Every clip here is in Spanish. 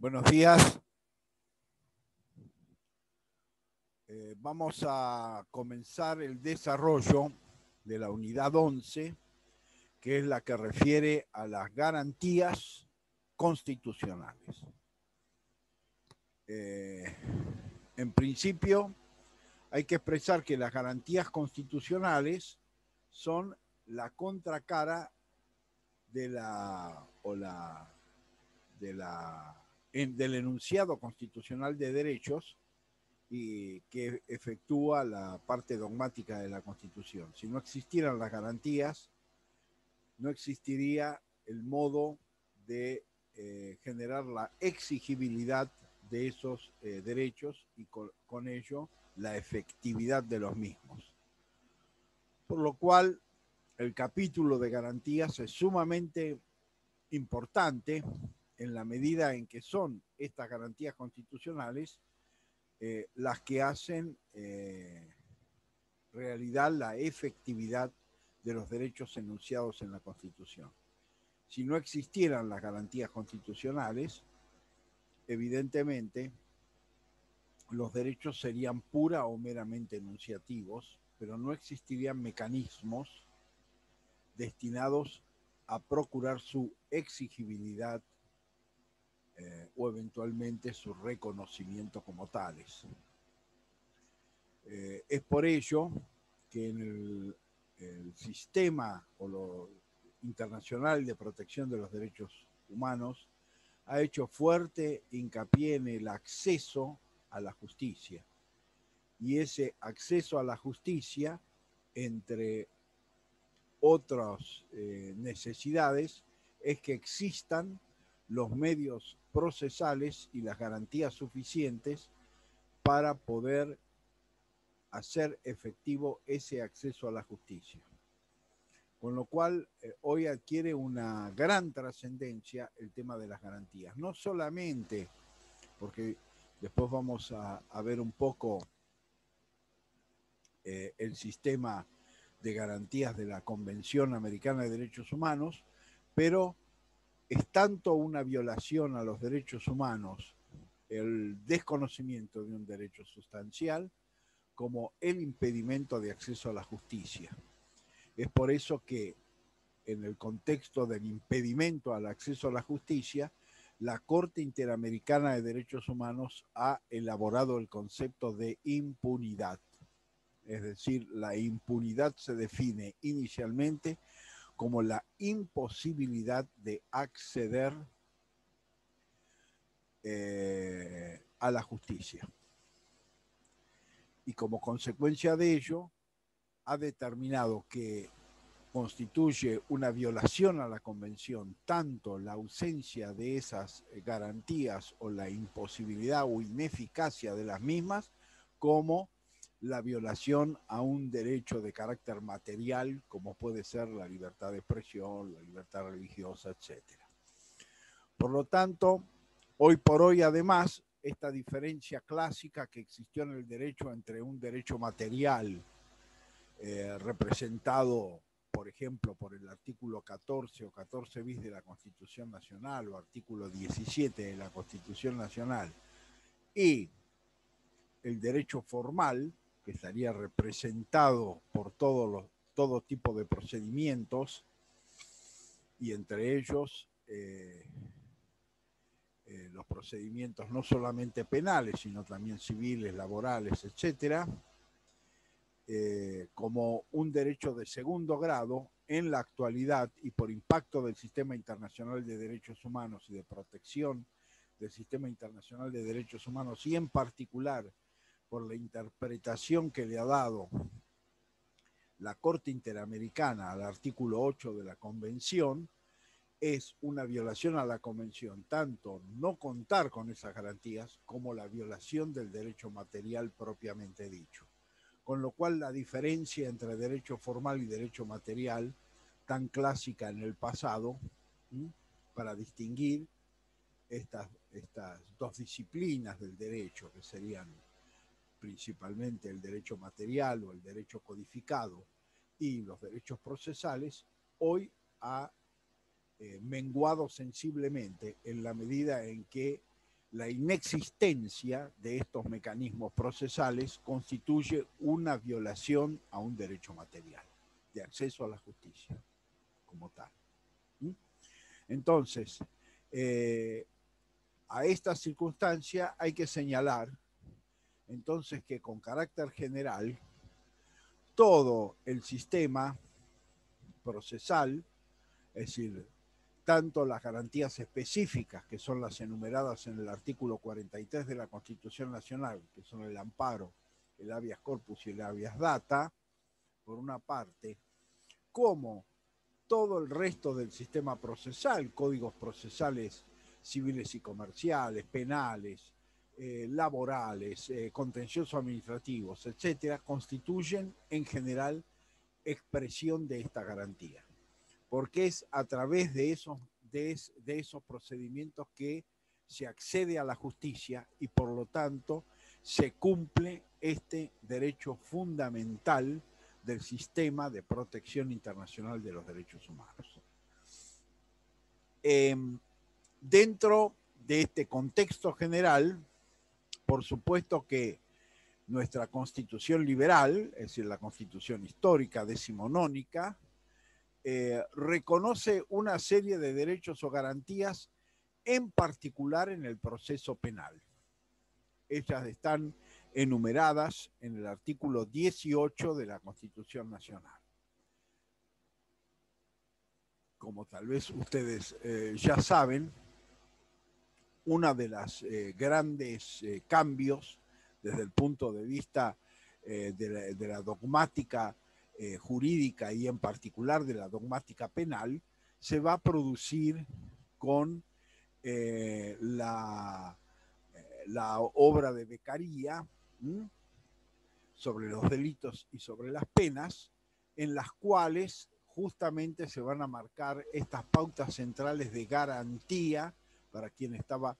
Buenos días. Eh, vamos a comenzar el desarrollo de la unidad 11, que es la que refiere a las garantías constitucionales. Eh, en principio, hay que expresar que las garantías constitucionales son la contracara de la, o la, de la, del enunciado constitucional de derechos y que efectúa la parte dogmática de la Constitución. Si no existieran las garantías, no existiría el modo de eh, generar la exigibilidad de esos eh, derechos y con ello la efectividad de los mismos. Por lo cual, el capítulo de garantías es sumamente importante en la medida en que son estas garantías constitucionales eh, las que hacen eh, realidad la efectividad de los derechos enunciados en la Constitución. Si no existieran las garantías constitucionales, evidentemente los derechos serían pura o meramente enunciativos, pero no existirían mecanismos destinados a procurar su exigibilidad o eventualmente su reconocimiento como tales. Eh, es por ello que en el, sistema o lo internacional de protección de los derechos humanos ha hecho fuerte hincapié en el acceso a la justicia. Y ese acceso a la justicia, entre otras eh, necesidades, es que existan los medios procesales y las garantías suficientes para poder hacer efectivo ese acceso a la justicia. Con lo cual, eh, hoy adquiere una gran trascendencia el tema de las garantías. No solamente porque después vamos a, ver un poco eh, el sistema de garantías de la Convención Americana de Derechos Humanos, pero es tanto una violación a los derechos humanos el desconocimiento de un derecho sustancial como el impedimento de acceso a la justicia. Es por eso que en el contexto del impedimento al acceso a la justicia, la Corte Interamericana de Derechos Humanos ha elaborado el concepto de impunidad. Es decir, la impunidad se define inicialmente como la imposibilidad de acceder eh, a la justicia. Y como consecuencia de ello, ha determinado que constituye una violación a la Convención tanto la ausencia de esas garantías o la imposibilidad o ineficacia de las mismas, como la violación a un derecho de carácter material, como puede ser la libertad de expresión, la libertad religiosa, etc. Por lo tanto, hoy por hoy, además, esta diferencia clásica que existió en el derecho entre un derecho material eh, representado, por ejemplo, por el artículo 14 o 14 bis de la Constitución Nacional o artículo 17 de la Constitución Nacional y el derecho formal, estaría representado por todos los, todo tipo de procedimientos y entre ellos eh, eh, los procedimientos no solamente penales, sino también civiles, laborales, etcétera, eh, como un derecho de segundo grado en la actualidad y por impacto del sistema internacional de derechos humanos y de protección del sistema internacional de derechos humanos y en particular por la interpretación que le ha dado la Corte Interamericana al artículo 8 de la Convención, es una violación a la Convención, tanto no contar con esas garantías como la violación del derecho material propiamente dicho. Con lo cual la diferencia entre derecho formal y derecho material, tan clásica en el pasado, para distinguir estas, estas dos disciplinas del derecho, que serían principalmente el derecho material o el derecho codificado y los derechos procesales, hoy ha eh, menguado sensiblemente en la medida en que la inexistencia de estos mecanismos procesales constituye una violación a un derecho material de acceso a la justicia como tal. Entonces, eh, a esta circunstancia hay que señalar entonces que con carácter general todo el sistema procesal, es decir, tanto las garantías específicas, que son las enumeradas en el artículo 43 de la Constitución Nacional, que son el amparo, el habeas corpus y el habeas data, por una parte, como todo el resto del sistema procesal, códigos procesales civiles y comerciales, penales, eh, laborales, eh, contenciosos administrativos, etcétera, constituyen en general expresión de esta garantía porque es a través de esos, de, esos procedimientos que se accede a la justicia y por lo tanto se cumple este derecho fundamental del sistema de protección internacional de los derechos humanos. Em, dentro de este contexto general, por supuesto que nuestra constitución liberal, es decir, la constitución histórica decimonónica, eh, reconoce una serie de derechos o garantías, en particular en el proceso penal. Ellas están enumeradas en el artículo 18 de la Constitución Nacional. Como tal vez ustedes eh, ya saben, una de las eh, grandes cambios desde el punto de vista de la dogmática eh, jurídica y en particular de la dogmática penal se va a producir con eh, la, eh, la, obra de Becaría sobre los delitos y sobre las penas, en las cuales justamente se van a marcar estas pautas centrales de garantía para quien estaba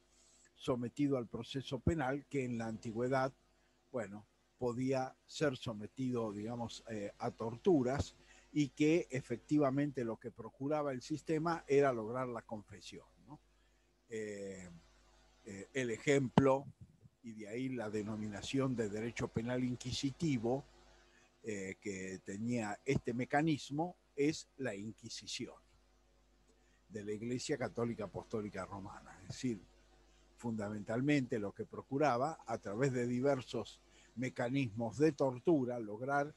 sometido al proceso penal, que en la antigüedad, bueno, podía ser sometido, digamos, eh, a torturas y que efectivamente lo que procuraba el sistema era lograr la confesión. Eh, eh, el ejemplo, y de ahí la denominación de derecho penal inquisitivo que tenía este mecanismo, es la Inquisición de la Iglesia Católica Apostólica Romana. Es decir, fundamentalmente lo que procuraba a través de diversos mecanismos de tortura, lograr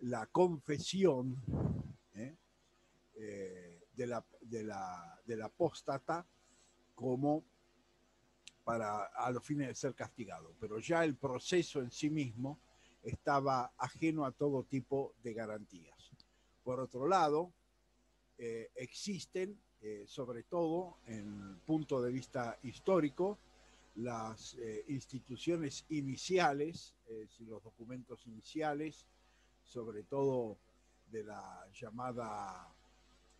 la confesión ¿eh? Eh, de, la, apóstata como para a los fines de ser castigado. Pero ya el proceso en sí mismo estaba ajeno a todo tipo de garantías. Por otro lado, eh, existen, sobre todo en punto de vista histórico, las eh, instituciones iniciales, los documentos iniciales, sobre todo de la llamada,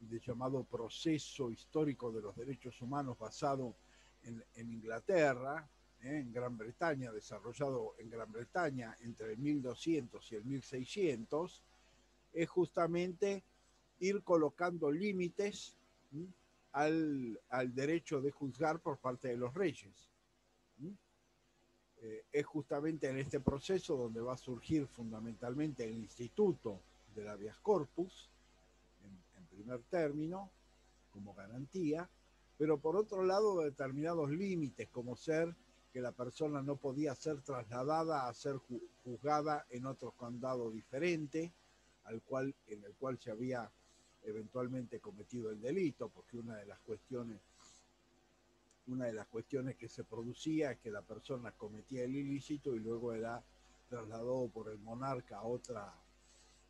del llamado proceso histórico de los derechos humanos basado en, Inglaterra, ¿eh? en Gran Bretaña, desarrollado en Gran Bretaña entre el 1200 y el 1600, es justamente ir colocando límites al, al derecho de juzgar por parte de los reyes. Eh, es justamente en este proceso donde va a surgir fundamentalmente el instituto del habeas corpus, en, primer término, como garantía, pero por otro lado determinados límites, como ser que la persona no podía ser trasladada a ser juzgada en otro condado diferente, al cual, en el cual se había eventualmente cometido el delito, porque una de las cuestiones una de las cuestiones que se producía es que la persona cometía el ilícito y luego era trasladado por el monarca a otra,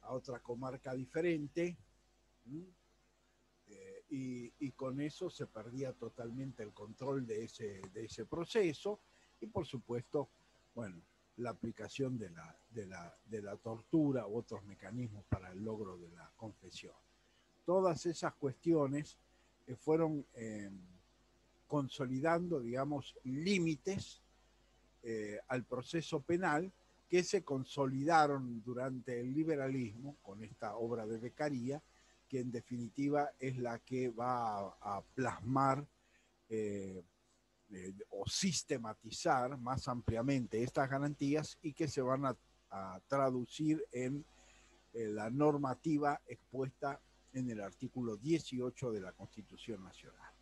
a otra comarca diferente. Eh, y, con eso se perdía totalmente el control de ese, de ese proceso y por supuesto, bueno, la aplicación de la, de la, de la tortura u otros mecanismos para el logro de la confesión. Todas esas cuestiones eh, fueron... Eh, consolidando, digamos, límites eh, al proceso penal que se consolidaron durante el liberalismo con esta obra de Becaría, que en definitiva es la que va a, plasmar, o sistematizar más ampliamente estas garantías y que se van a, traducir en la normativa expuesta en el artículo 18 de la Constitución Nacional.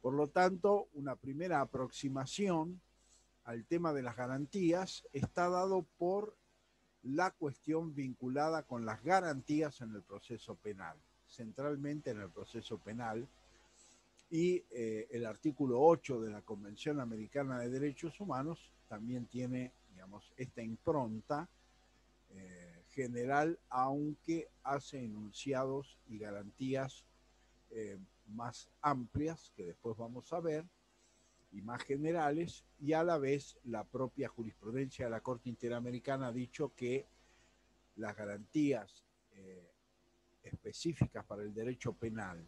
Por lo tanto, una primera aproximación al tema de las garantías está dado por la cuestión vinculada con las garantías en el proceso penal, centralmente en el proceso penal, y eh, el artículo 8 de la Convención Americana de Derechos Humanos también tiene, digamos, esta impronta eh, general, aunque hace enunciados y garantías eh, más amplias, que después vamos a ver, y más generales, y a la vez la propia jurisprudencia de la Corte Interamericana ha dicho que las garantías específicas para el derecho penal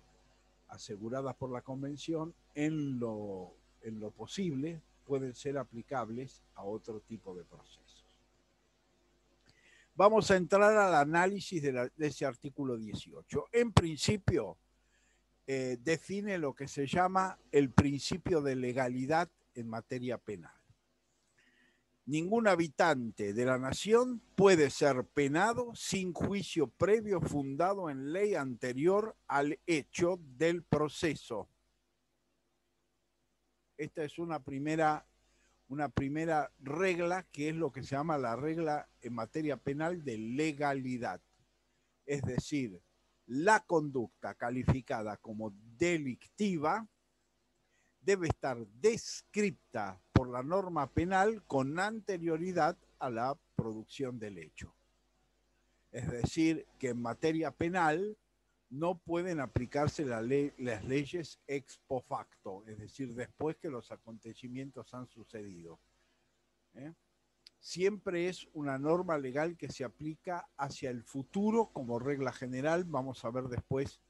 aseguradas por la Convención, en lo, en lo posible pueden ser aplicables a otro tipo de procesos. Vamos a entrar al análisis de, ese artículo 18. En principio, eh, define lo que se llama el principio de legalidad en materia penal ningún habitante de la nación puede ser penado sin juicio previo fundado en ley anterior al hecho del proceso. Esta es una primera, una primera regla que es lo que se llama la regla en materia penal de legalidad. Es decir, la conducta calificada como delictiva debe estar descripta por la norma penal con anterioridad a la producción del hecho. Es decir, que en materia penal no pueden aplicarse las leyes ex post facto, es decir, después que los acontecimientos han sucedido. ¿eh? Siempre es una norma legal que se aplica hacia el futuro como regla general. Vamos a ver después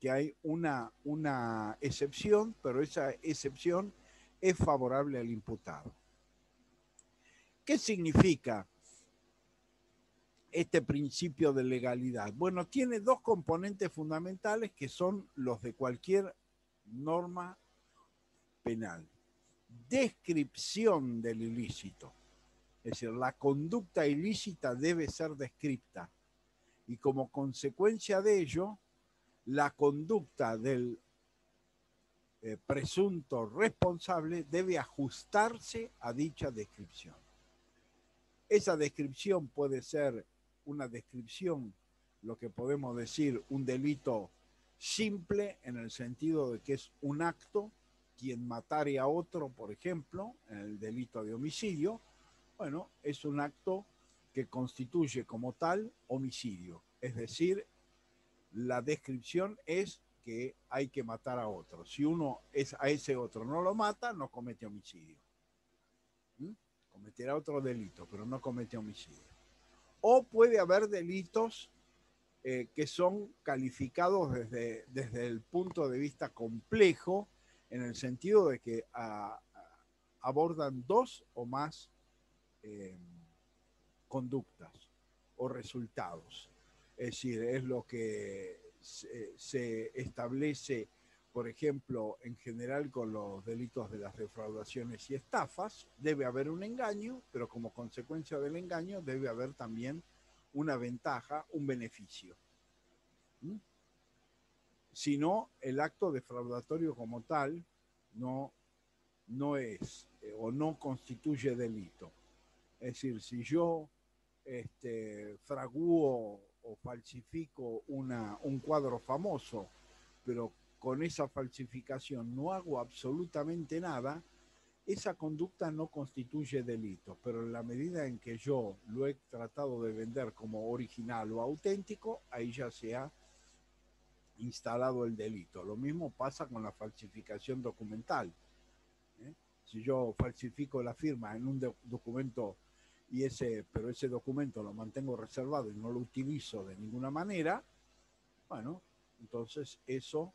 que hay una, una excepción, pero esa excepción es favorable al imputado. ¿Qué significa este principio de legalidad? Bueno, tiene dos componentes fundamentales que son los de cualquier norma penal. Descripción del ilícito. Es decir, la conducta ilícita debe ser descripta y como consecuencia de ello, la conducta del eh, presunto responsable debe ajustarse a dicha descripción. Esa descripción puede ser una descripción, lo que podemos decir, un delito simple en el sentido de que es un acto, quien matare a otro, por ejemplo, en el delito de homicidio, bueno, es un acto que constituye como tal homicidio, es decir, la descripción es que hay que matar a otro. Si uno es a ese otro no lo mata, no comete homicidio. ¿Mm? Cometerá otro delito, pero no comete homicidio. O puede haber delitos eh, que son calificados desde, desde el punto de vista complejo, en el sentido de que abordan dos o más eh, conductas o resultados. Es decir, es lo que se, establece, por ejemplo, en general con los delitos de las defraudaciones y estafas. Debe haber un engaño, pero como consecuencia del engaño debe haber también una ventaja, un beneficio. ¿Mm? Si no, el acto defraudatorio como tal no, no es eh, o no constituye delito. Es decir, si yo este, fragúo o falsifico una, un cuadro famoso, pero con esa falsificación no hago absolutamente nada, esa conducta no constituye delito, pero en la medida en que yo lo he tratado de vender como original o auténtico, ahí ya se ha instalado el delito. Lo mismo pasa con la falsificación documental. ¿eh? Si yo falsifico la firma en un documento y ese, pero ese documento lo mantengo reservado y no lo utilizo de ninguna manera, bueno, entonces eso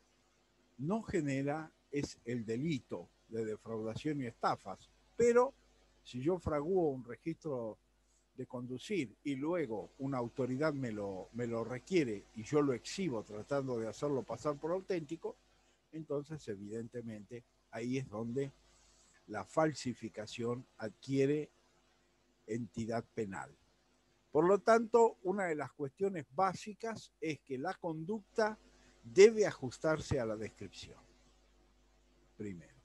no genera, es el delito de defraudación y estafas. Pero si yo fragúo un registro de conducir y luego una autoridad me lo, me lo requiere y yo lo exhibo tratando de hacerlo pasar por auténtico, entonces evidentemente ahí es donde la falsificación adquiere entidad penal. Por lo tanto, una de las cuestiones básicas es que la conducta debe ajustarse a la descripción. Primero.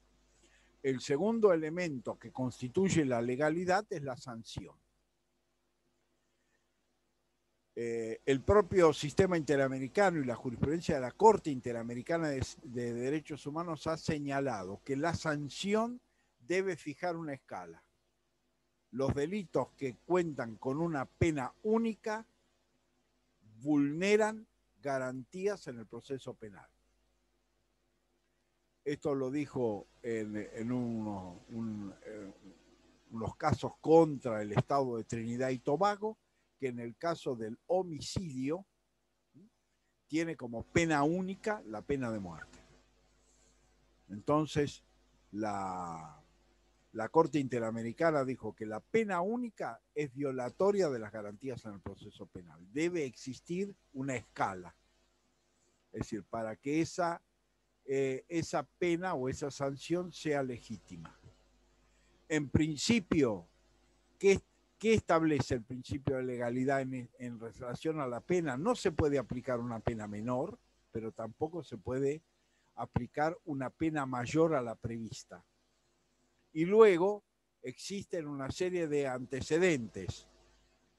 El segundo elemento que constituye la legalidad es la sanción. Eh, el propio sistema interamericano y la jurisprudencia de la Corte Interamericana de, de Derechos Humanos ha señalado que la sanción debe fijar una escala. Los delitos que cuentan con una pena única vulneran garantías en el proceso penal. Esto lo dijo en, en unos, eh, unos casos contra el Estado de Trinidad y Tobago, que en el caso del homicidio tiene como pena única la pena de muerte. Entonces, la, la Corte Interamericana dijo que la pena única es violatoria de las garantías en el proceso penal. Debe existir una escala. Es decir, para que esa, eh, esa pena o esa sanción sea legítima. En principio, ¿qué, ¿qué establece el principio de legalidad en relación a la pena? No se puede aplicar una pena menor, pero tampoco se puede aplicar una pena mayor a la prevista y luego existen una serie de antecedentes,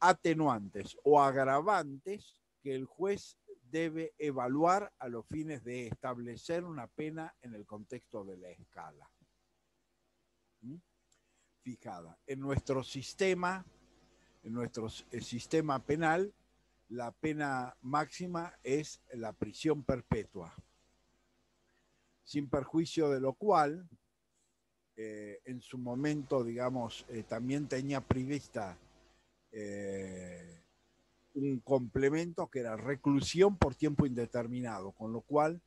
atenuantes o agravantes que el juez debe evaluar a los fines de establecer una pena en el contexto de la escala. ¿Mm? Fijada. En nuestro sistema, en nuestro sistema penal, la pena máxima es la prisión perpetua, sin perjuicio de lo cual eh, en su momento, digamos, eh, también tenía prevista eh, un complemento que era reclusión por tiempo indeterminado, con lo cual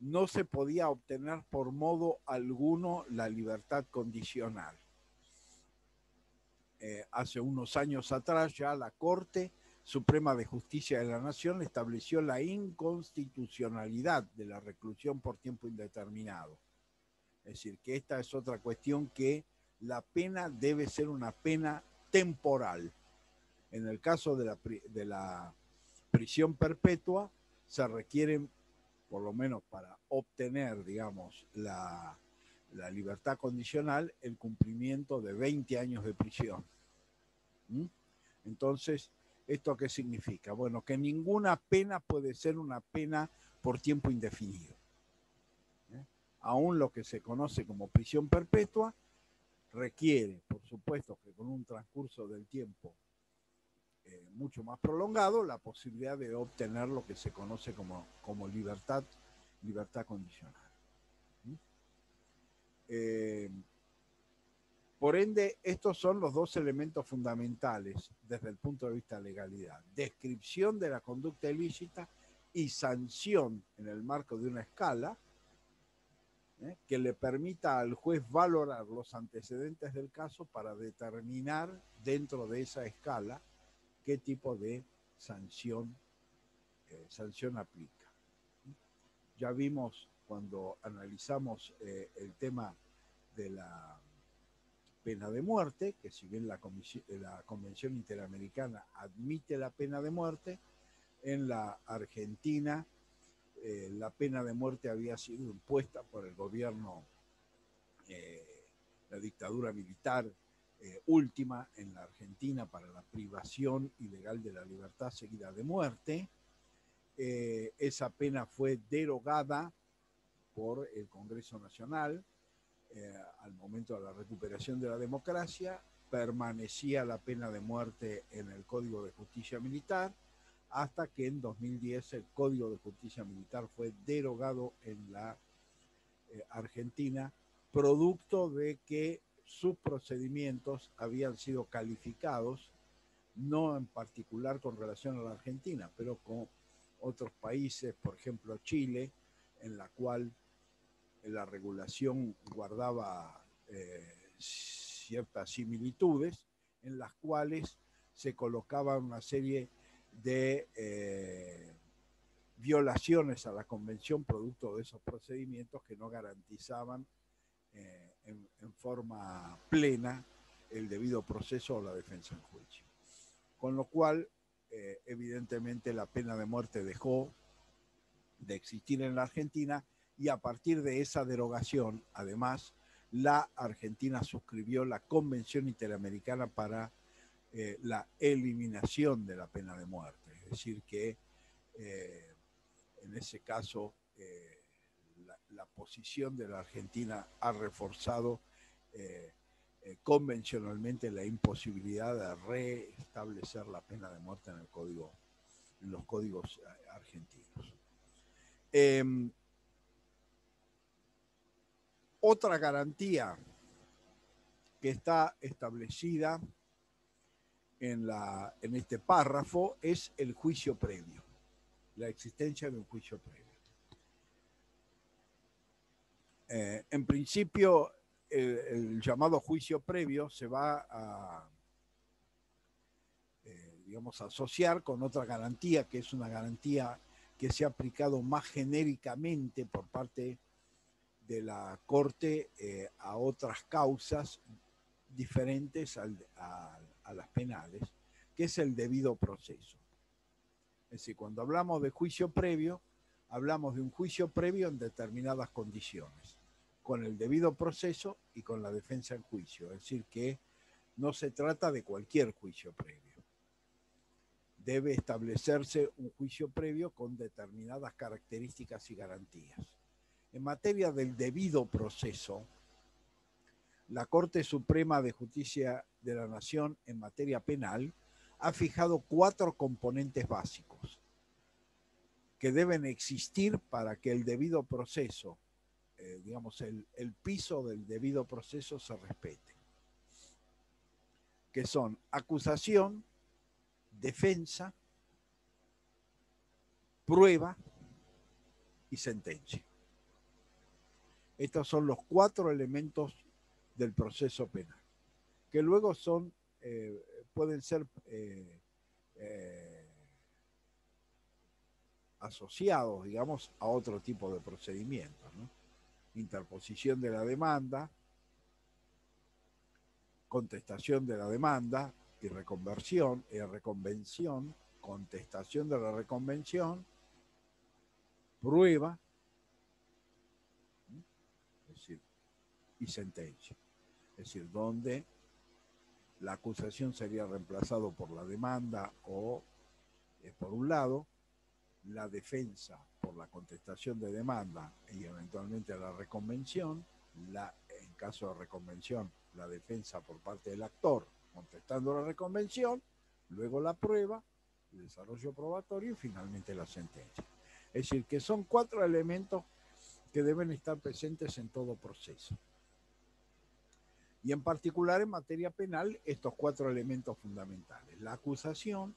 no se podía obtener por modo alguno la libertad condicional. hace unos años atrás ya la Corte Suprema de Justicia de la Nación estableció la inconstitucionalidad de la reclusión por tiempo indeterminado es decir, que esta es otra cuestión que la pena debe ser una pena temporal. En el caso de la, prisión perpetua, se requieren, por lo menos para obtener, digamos, la, la libertad condicional, el cumplimiento de 20 años de prisión. ¿Mm? Entonces, ¿esto qué significa? Bueno, que ninguna pena puede ser una pena por tiempo indefinido aún lo que se conoce como prisión perpetua, requiere, por supuesto, que con un transcurso del tiempo eh, mucho más prolongado, la posibilidad de obtener lo que se conoce como, como libertad, libertad condicional. ¿Mm? Eh, por ende, estos son los dos elementos fundamentales desde el punto de vista de legalidad. Descripción de la conducta ilícita y sanción en el marco de una escala, ¿eh? que le permita al juez valorar los antecedentes del caso para determinar dentro de esa escala qué tipo de sanción, eh, sanción aplica. Ya vimos cuando analizamos eh, el tema de la pena de muerte, que si bien la, la Convención Interamericana admite la pena de muerte, en la Argentina eh, la pena de muerte había sido impuesta por el gobierno, eh, la dictadura militar eh, última en la Argentina para la privación ilegal de la libertad seguida de muerte. esa pena fue derogada por el Congreso Nacional al momento de la recuperación de la democracia. Permanecía la pena de muerte en el Código de Justicia Militar hasta que en 2010 el Código de Justicia Militar fue derogado en la eh, Argentina, producto de que sus procedimientos habían sido calificados, no en particular con relación a la Argentina, pero con otros países, por ejemplo Chile, en la cual la regulación guardaba eh, ciertas similitudes, en las cuales se colocaba una serie de eh, violaciones a la convención producto de esos procedimientos que no garantizaban eh, en, forma plena el debido proceso o la defensa en juicio. Con lo cual, eh, evidentemente, la pena de muerte dejó de existir en la Argentina y a partir de esa derogación, además, la Argentina suscribió la Convención Interamericana para eh, la eliminación de la pena de muerte. Es decir, que eh, en ese caso la, posición de la Argentina ha reforzado eh, convencionalmente la imposibilidad de restablecer la pena de muerte en el código, en los códigos eh, argentinos. Em, otra garantía que está establecida en, la, en este párrafo es el juicio previo, la existencia de un juicio previo. Eh, en principio, el, llamado juicio previo se va a, eh, asociar con otra garantía, que es una garantía que se ha aplicado más genéricamente por parte de la Corte eh, a otras causas diferentes a, a las penales, que es el debido proceso. Es decir, cuando hablamos de juicio previo, hablamos de un juicio previo en determinadas condiciones con el debido proceso y con la defensa en juicio. Es decir, que no se trata de cualquier juicio previo. Debe establecerse un juicio previo con determinadas características y garantías. En materia del debido proceso, la Corte Suprema de Justicia de la Nación en materia penal ha fijado cuatro componentes básicos que deben existir para que el debido proceso eh, digamos, el, el piso del debido proceso se respete, que son acusación, defensa, prueba y sentencia. Estos son los cuatro elementos del proceso penal, que luego son, eh, pueden ser eh, asociados, digamos, a otro tipo de procedimientos. ¿no? interposición de la demanda, contestación de la demanda y reconversión, y reconvención, contestación de la reconvención, prueba, decir, y sentencia. Es decir, donde la acusación sería reemplazado por la demanda o, eh, por un lado, la defensa por la contestación de demanda y eventualmente la reconvención, la, en caso de reconvención, la defensa por parte del actor contestando la reconvención, luego la prueba, el desarrollo probatorio y finalmente la sentencia. Es decir, que son cuatro elementos que deben estar presentes en todo proceso. Y en particular en materia penal, estos cuatro elementos fundamentales. La acusación,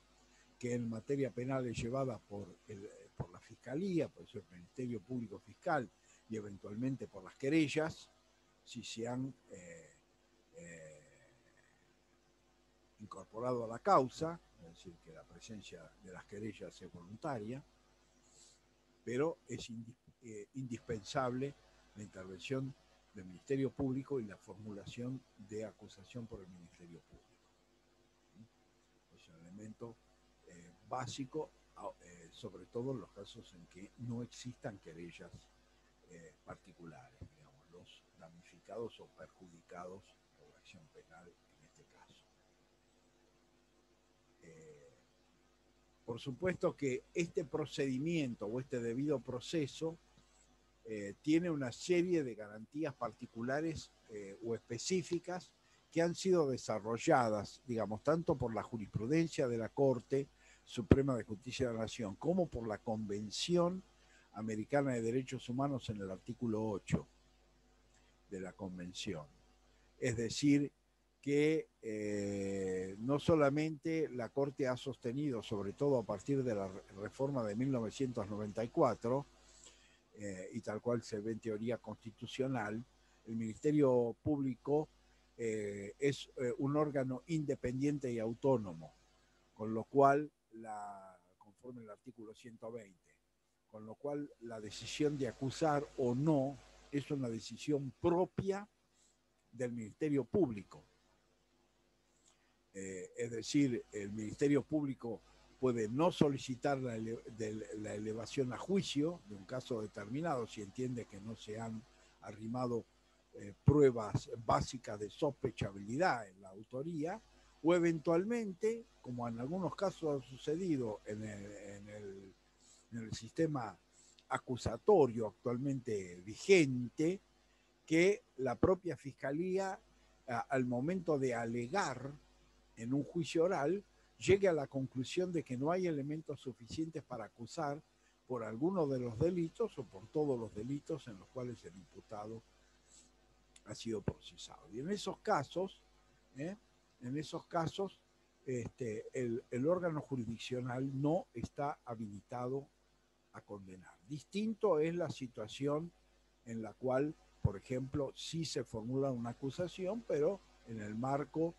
que en materia penal es llevada por, el, por la Fiscalía, por el Ministerio Público Fiscal y eventualmente por las querellas, si se han eh, eh, incorporado a la causa, es decir, que la presencia de las querellas es voluntaria, pero es eh, indispensable la intervención del Ministerio Público y la formulación de acusación por el Ministerio Público. Es un elemento básico, eh, sobre todo en los casos en que no existan querellas eh, particulares, digamos, los damnificados o perjudicados por acción penal en este caso. Eh, por supuesto que este procedimiento o este debido proceso tiene una serie de garantías particulares o específicas que han sido desarrolladas, digamos, tanto por la jurisprudencia de la Corte Suprema de Justicia de la Nación, como por la Convención Americana de Derechos Humanos en el artículo 8 de la Convención. Es decir, que eh, no solamente la Corte ha sostenido, sobre todo a partir de la reforma de 1994, eh, y tal cual se ve en teoría constitucional, el Ministerio Público eh, es un órgano independiente y autónomo, con lo cual la, conforme el artículo 120, con lo cual la decisión de acusar o no es una decisión propia del Ministerio Público. Eh, es decir, el Ministerio Público puede no solicitar la, elevación a juicio de un caso determinado si entiende que no se han arrimado eh, pruebas básicas de sospechabilidad en la autoría, o eventualmente, como en algunos casos ha sucedido en el, sistema acusatorio actualmente vigente, que la propia Fiscalía, al momento de alegar en un juicio oral, llegue a la conclusión de que no hay elementos suficientes para acusar por alguno de los delitos o por todos los delitos en los cuales el imputado ha sido procesado. Y en esos casos, ¿eh? en esos casos, este, el, el, órgano jurisdiccional no está habilitado a condenar. Distinto es la situación en la cual, por ejemplo, sí se formula una acusación, pero en el marco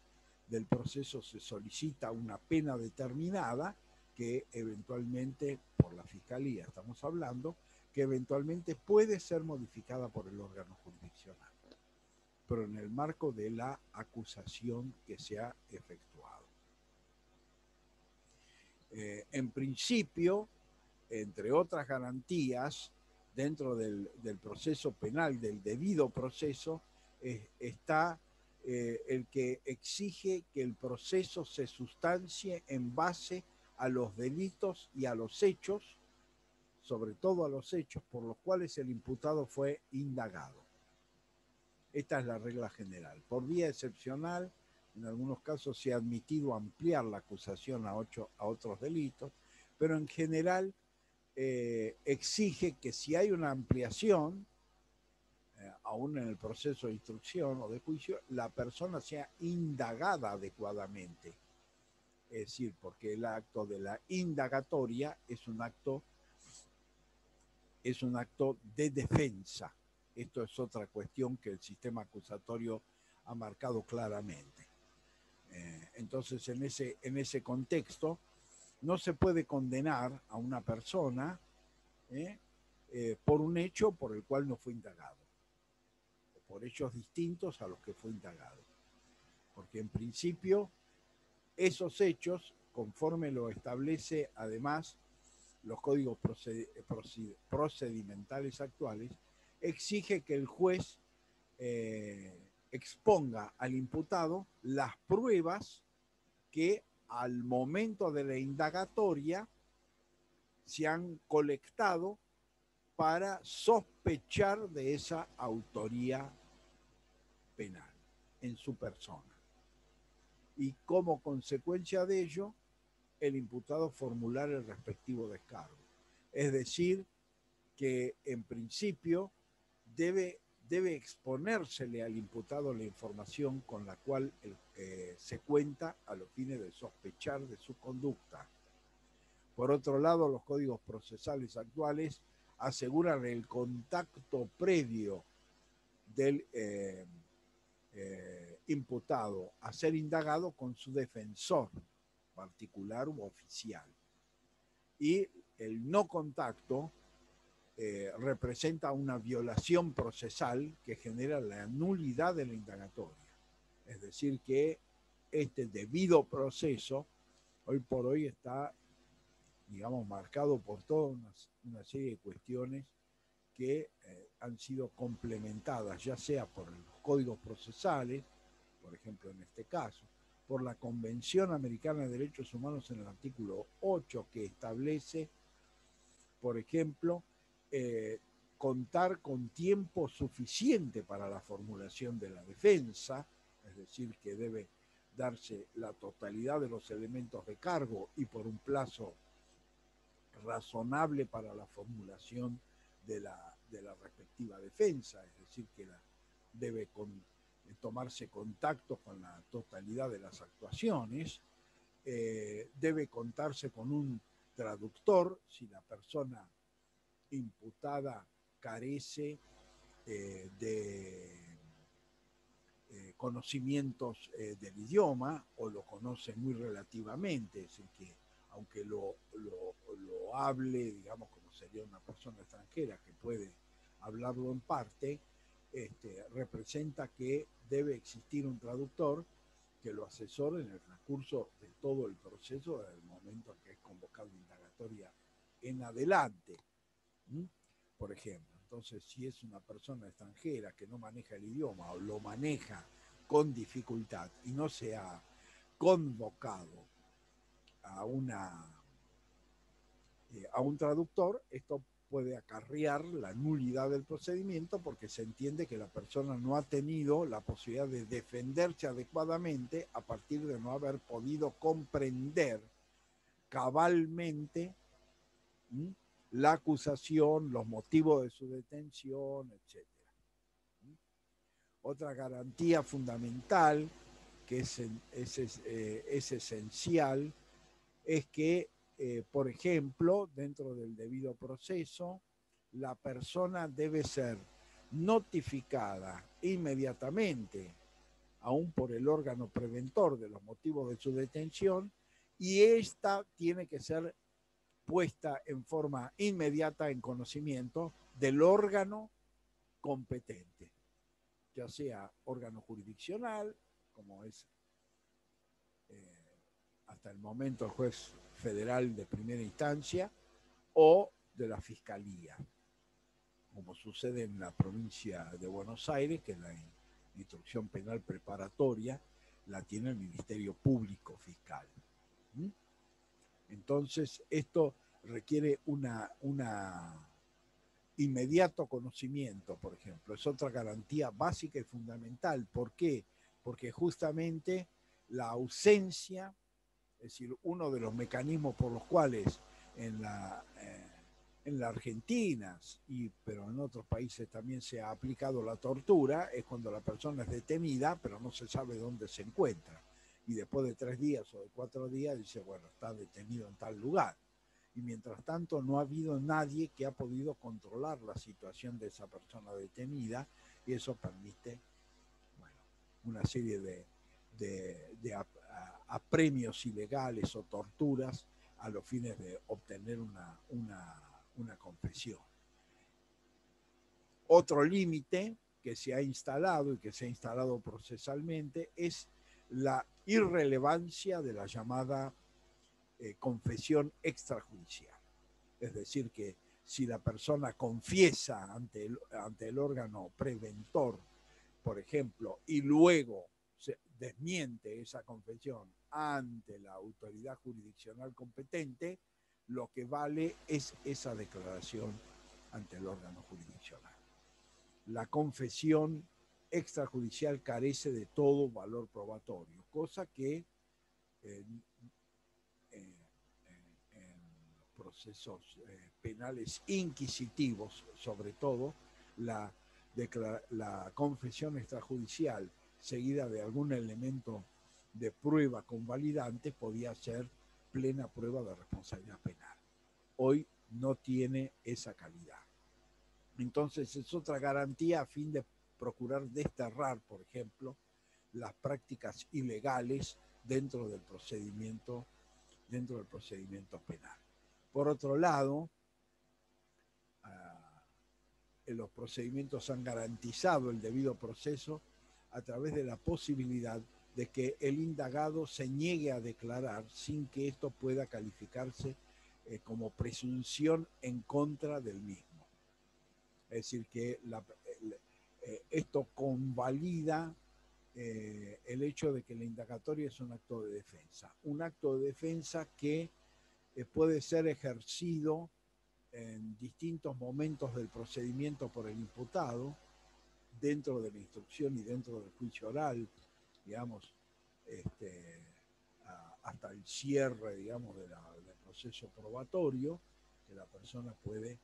del proceso se solicita una pena determinada que eventualmente, por la Fiscalía estamos hablando, que eventualmente puede ser modificada por el órgano jurisdiccional, pero en el marco de la acusación que se ha efectuado. Eh, en principio, entre otras garantías, dentro del, proceso penal, del debido proceso, está eh, el que exige que el proceso se sustancie en base a los delitos y a los hechos, sobre todo a los hechos por los cuales el imputado fue indagado. Esta es la regla general. Por vía excepcional, en algunos casos se ha admitido ampliar la acusación a, otros delitos, pero en general eh, exige que si hay una ampliación, eh, aún en el proceso de instrucción o de juicio, la persona sea indagada adecuadamente. Es decir, porque el acto de la indagatoria es un acto, es un acto de defensa. Esto es otra cuestión que el sistema acusatorio ha marcado claramente. Eh, entonces, en ese, en ese contexto, no se puede condenar a una persona eh, por un hecho por el cual no fue indagado por hechos distintos a los que fue indagado. Porque en principio esos hechos, conforme lo establece además los códigos procedimentales actuales, exige que el juez eh, exponga al imputado las pruebas que al momento de la indagatoria se han colectado para sospechar de esa autoría penal en su persona. Y como consecuencia de ello, el imputado formular el respectivo descargo. Es decir, que en principio debe, debe exponérsele al imputado la información con la cual eh, se cuenta a los fines de sospechar de su conducta. Por otro lado, los códigos procesales actuales aseguran el contacto previo del eh, eh, imputado a ser indagado con su defensor particular u oficial. Y el no contacto eh, representa una violación procesal que genera la nulidad de la indagatoria. Es decir, que este debido proceso hoy por hoy está digamos, marcado por toda una, serie de cuestiones que eh, han sido complementadas, ya sea por los códigos procesales, por ejemplo en este caso, por la Convención Americana de Derechos Humanos en el artículo 8 que establece, por ejemplo, eh, contar con tiempo suficiente para la formulación de la defensa, es decir, que debe darse la totalidad de los elementos de cargo y por un plazo razonable para la formulación de la, respectiva defensa, es decir, que debe tomarse contacto con la totalidad de las actuaciones, eh, debe contarse con un traductor si la persona imputada carece eh, de eh, conocimientos del idioma o lo conoce muy relativamente, es decir, que aunque lo, hable, digamos, como sería una persona extranjera que puede hablarlo en parte, este, representa que debe existir un traductor que lo asesore en el transcurso de todo el proceso, desde el momento en que es convocado indagatoria en adelante. Por ejemplo, entonces si es una persona extranjera que no maneja el idioma o lo maneja con dificultad y no se ha convocado a una eh, a un traductor, esto puede acarrear la nulidad del procedimiento porque se entiende que la persona no ha tenido la posibilidad de defenderse adecuadamente a partir de no haber podido comprender cabalmente la acusación, los motivos de su detención, etc. Otra garantía fundamental que es, es, eh, es esencial es que eh, por ejemplo, dentro del debido proceso, la persona debe ser notificada inmediatamente, aún por el órgano preventor de los motivos de su detención, y esta tiene que ser puesta en forma inmediata en conocimiento del órgano competente, ya sea órgano jurisdiccional, como es eh, hasta el momento el juez federal de primera instancia o de la fiscalía, como sucede en la provincia de Buenos Aires, que la instrucción penal preparatoria la tiene el Ministerio Público Fiscal. Entonces, esto requiere una inmediato conocimiento, por ejemplo. Es otra garantía básica y fundamental. ¿Por qué? Porque justamente la ausencia es decir, uno de los mecanismos por los cuales en la, eh, en la Argentina, y, pero en otros países también se ha aplicado la tortura, es cuando la persona es detenida, pero no se sabe dónde se encuentra. Y después de tres días o de cuatro días dice, bueno, está detenido en tal lugar. Y mientras tanto no ha habido nadie que ha podido controlar la situación de esa persona detenida y eso permite bueno, una serie de, de, de, a premios ilegales o torturas a los fines de obtener una, una, confesión. Otro límite que se ha instalado y que se ha instalado procesalmente es la irrelevancia de la llamada eh, confesión extrajudicial. Es decir, que si la persona confiesa ante el, ante el órgano preventor, por ejemplo, y luego desmiente esa confesión ante la autoridad jurisdiccional competente, lo que vale es esa declaración ante el órgano jurisdiccional. La confesión extrajudicial carece de todo valor probatorio, cosa que en, procesos eh, penales inquisitivos, sobre todo, la confesión extrajudicial seguida de algún elemento de prueba convalidante podía ser plena prueba de responsabilidad penal. Hoy no tiene esa calidad. Entonces es otra garantía a fin de procurar desterrar, por ejemplo, las prácticas ilegales dentro del procedimiento, dentro del procedimiento penal. Por otro lado, ah, los procedimientos han garantizado el debido proceso a través de la posibilidad de que el indagado se niegue a declarar sin que esto pueda calificarse eh, como presunción en contra del mismo. Es decir, que eh, esto convalida eh, el hecho de que la indagatoria es un acto de defensa. Un acto de defensa que puede ser ejercido en distintos momentos del procedimiento por el imputado, dentro de la instrucción y dentro del juicio oral, digamos, este, hasta el cierre, digamos, del proceso probatorio que la persona puede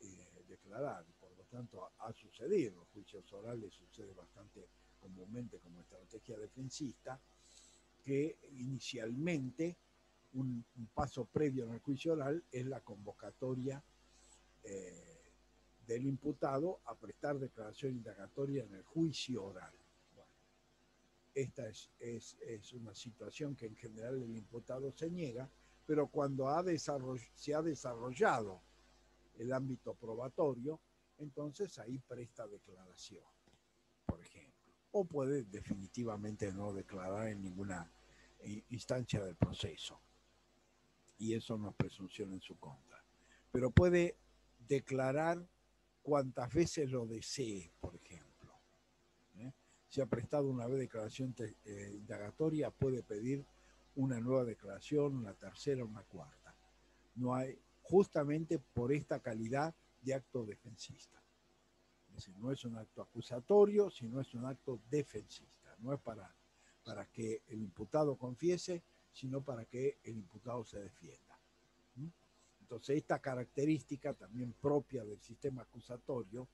eh, declarar. Por lo tanto, ha, sucedido, los juicios orales sucede bastante comúnmente como estrategia defensista, que inicialmente un, paso previo en el juicio oral es la convocatoria eh, del imputado a prestar declaración indagatoria en el juicio oral. esta es, es, una situación que en general el imputado se niega, pero cuando ha se ha desarrollado el ámbito probatorio, entonces ahí presta declaración, por ejemplo. o puede definitivamente no declarar en ninguna instancia del proceso. Y eso no es presunción en su contra. Pero puede declarar cuantas veces lo desee, por ejemplo. ¿eh? Si ha prestado una vez declaración eh, indagatoria, puede pedir una nueva declaración, una tercera, una cuarta. No hay, justamente por esta calidad de acto defensista. Es decir, no es un acto acusatorio, sino es un acto defensista. No es para, para que el imputado confiese, sino para que el imputado se defienda. Entonces, esta característica también propia del sistema acusatorio,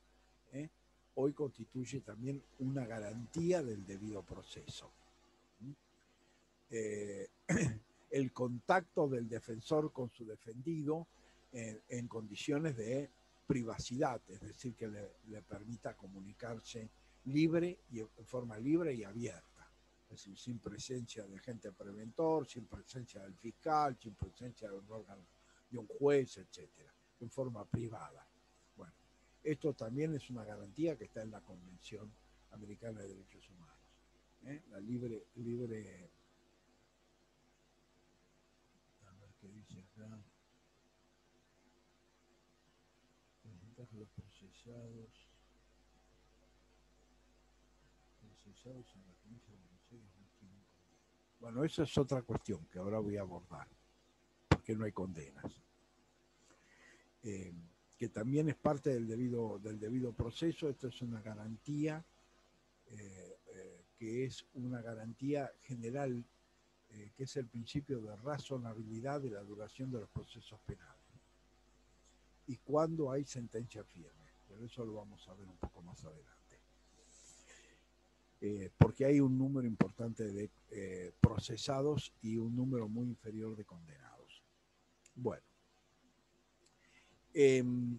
¿eh? hoy constituye también una garantía del debido proceso. ¿Mm? Eh, el contacto del defensor con su defendido en, condiciones de privacidad, es decir, que le, permita comunicarse libre y en forma libre y abierta, es decir, sin presencia de agente preventor, sin presencia del fiscal, sin presencia de un órgano, de un juez, etcétera, en forma privada. Bueno, esto también es una garantía que está en la Convención Americana de Derechos Humanos, ¿eh? la libre, libre, a ver qué dice acá. los procesados, procesados en la de Buenos Aires. Bueno, esa es otra cuestión que ahora voy a abordar, porque no hay condenas. Eh, que también es parte del debido, del debido proceso, esto es una garantía, eh, eh, que es una garantía general, que es el principio de razonabilidad de la duración de los procesos penales y cuándo hay sentencia firme. Pero eso lo vamos a ver un poco más adelante. Porque hay un número importante de procesados y un número muy inferior de condenados. Bueno. Em,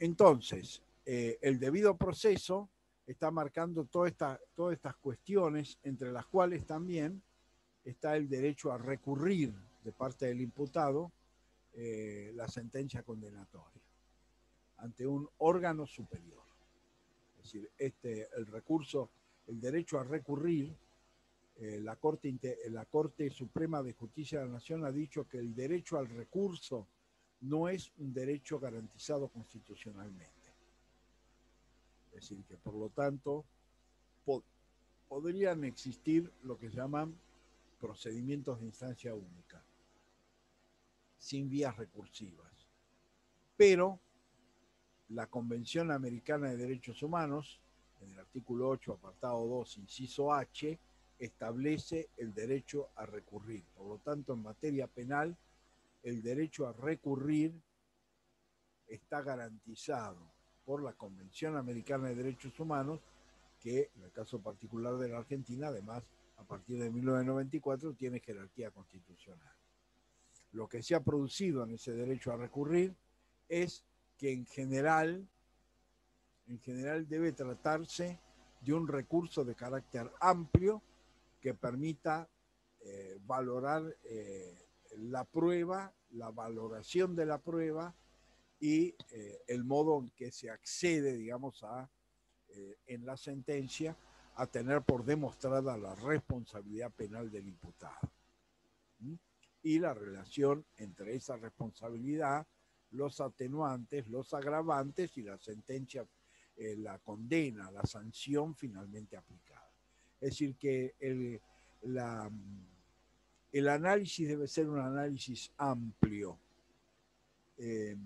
entonces, eh, el debido proceso está marcando todas estas cuestiones, entre las cuales también está el derecho a recurrir de parte del imputado eh, la sentencia condenatoria ante un órgano superior. Es decir, este, el recurso, el derecho a recurrir, eh, la, Corte, la Corte Suprema de Justicia de la Nación ha dicho que el derecho al recurso no es un derecho garantizado constitucionalmente. Es decir, que por lo tanto podrían existir lo que llaman procedimientos de instancia única sin vías recursivas. Pero la Convención Americana de Derechos Humanos, en el artículo 8, apartado 2, inciso H, establece el derecho a recurrir. Por lo tanto, en materia penal, el derecho a recurrir está garantizado por la Convención Americana de Derechos Humanos, que en el caso particular de la Argentina, además, a partir de 1994, tiene jerarquía constitucional lo que se ha producido en ese derecho a recurrir es que en general, en general debe tratarse de un recurso de carácter amplio que permita eh, valorar eh, la prueba, la valoración de la prueba y eh, el modo en que se accede, digamos, a, en la sentencia a tener por demostrada la responsabilidad penal del imputado. ¿Mm? y la relación entre esa responsabilidad, los atenuantes, los agravantes y la sentencia, la condena, la sanción finalmente aplicada. Es decir, que el, la, el análisis debe ser un análisis amplio. Eh,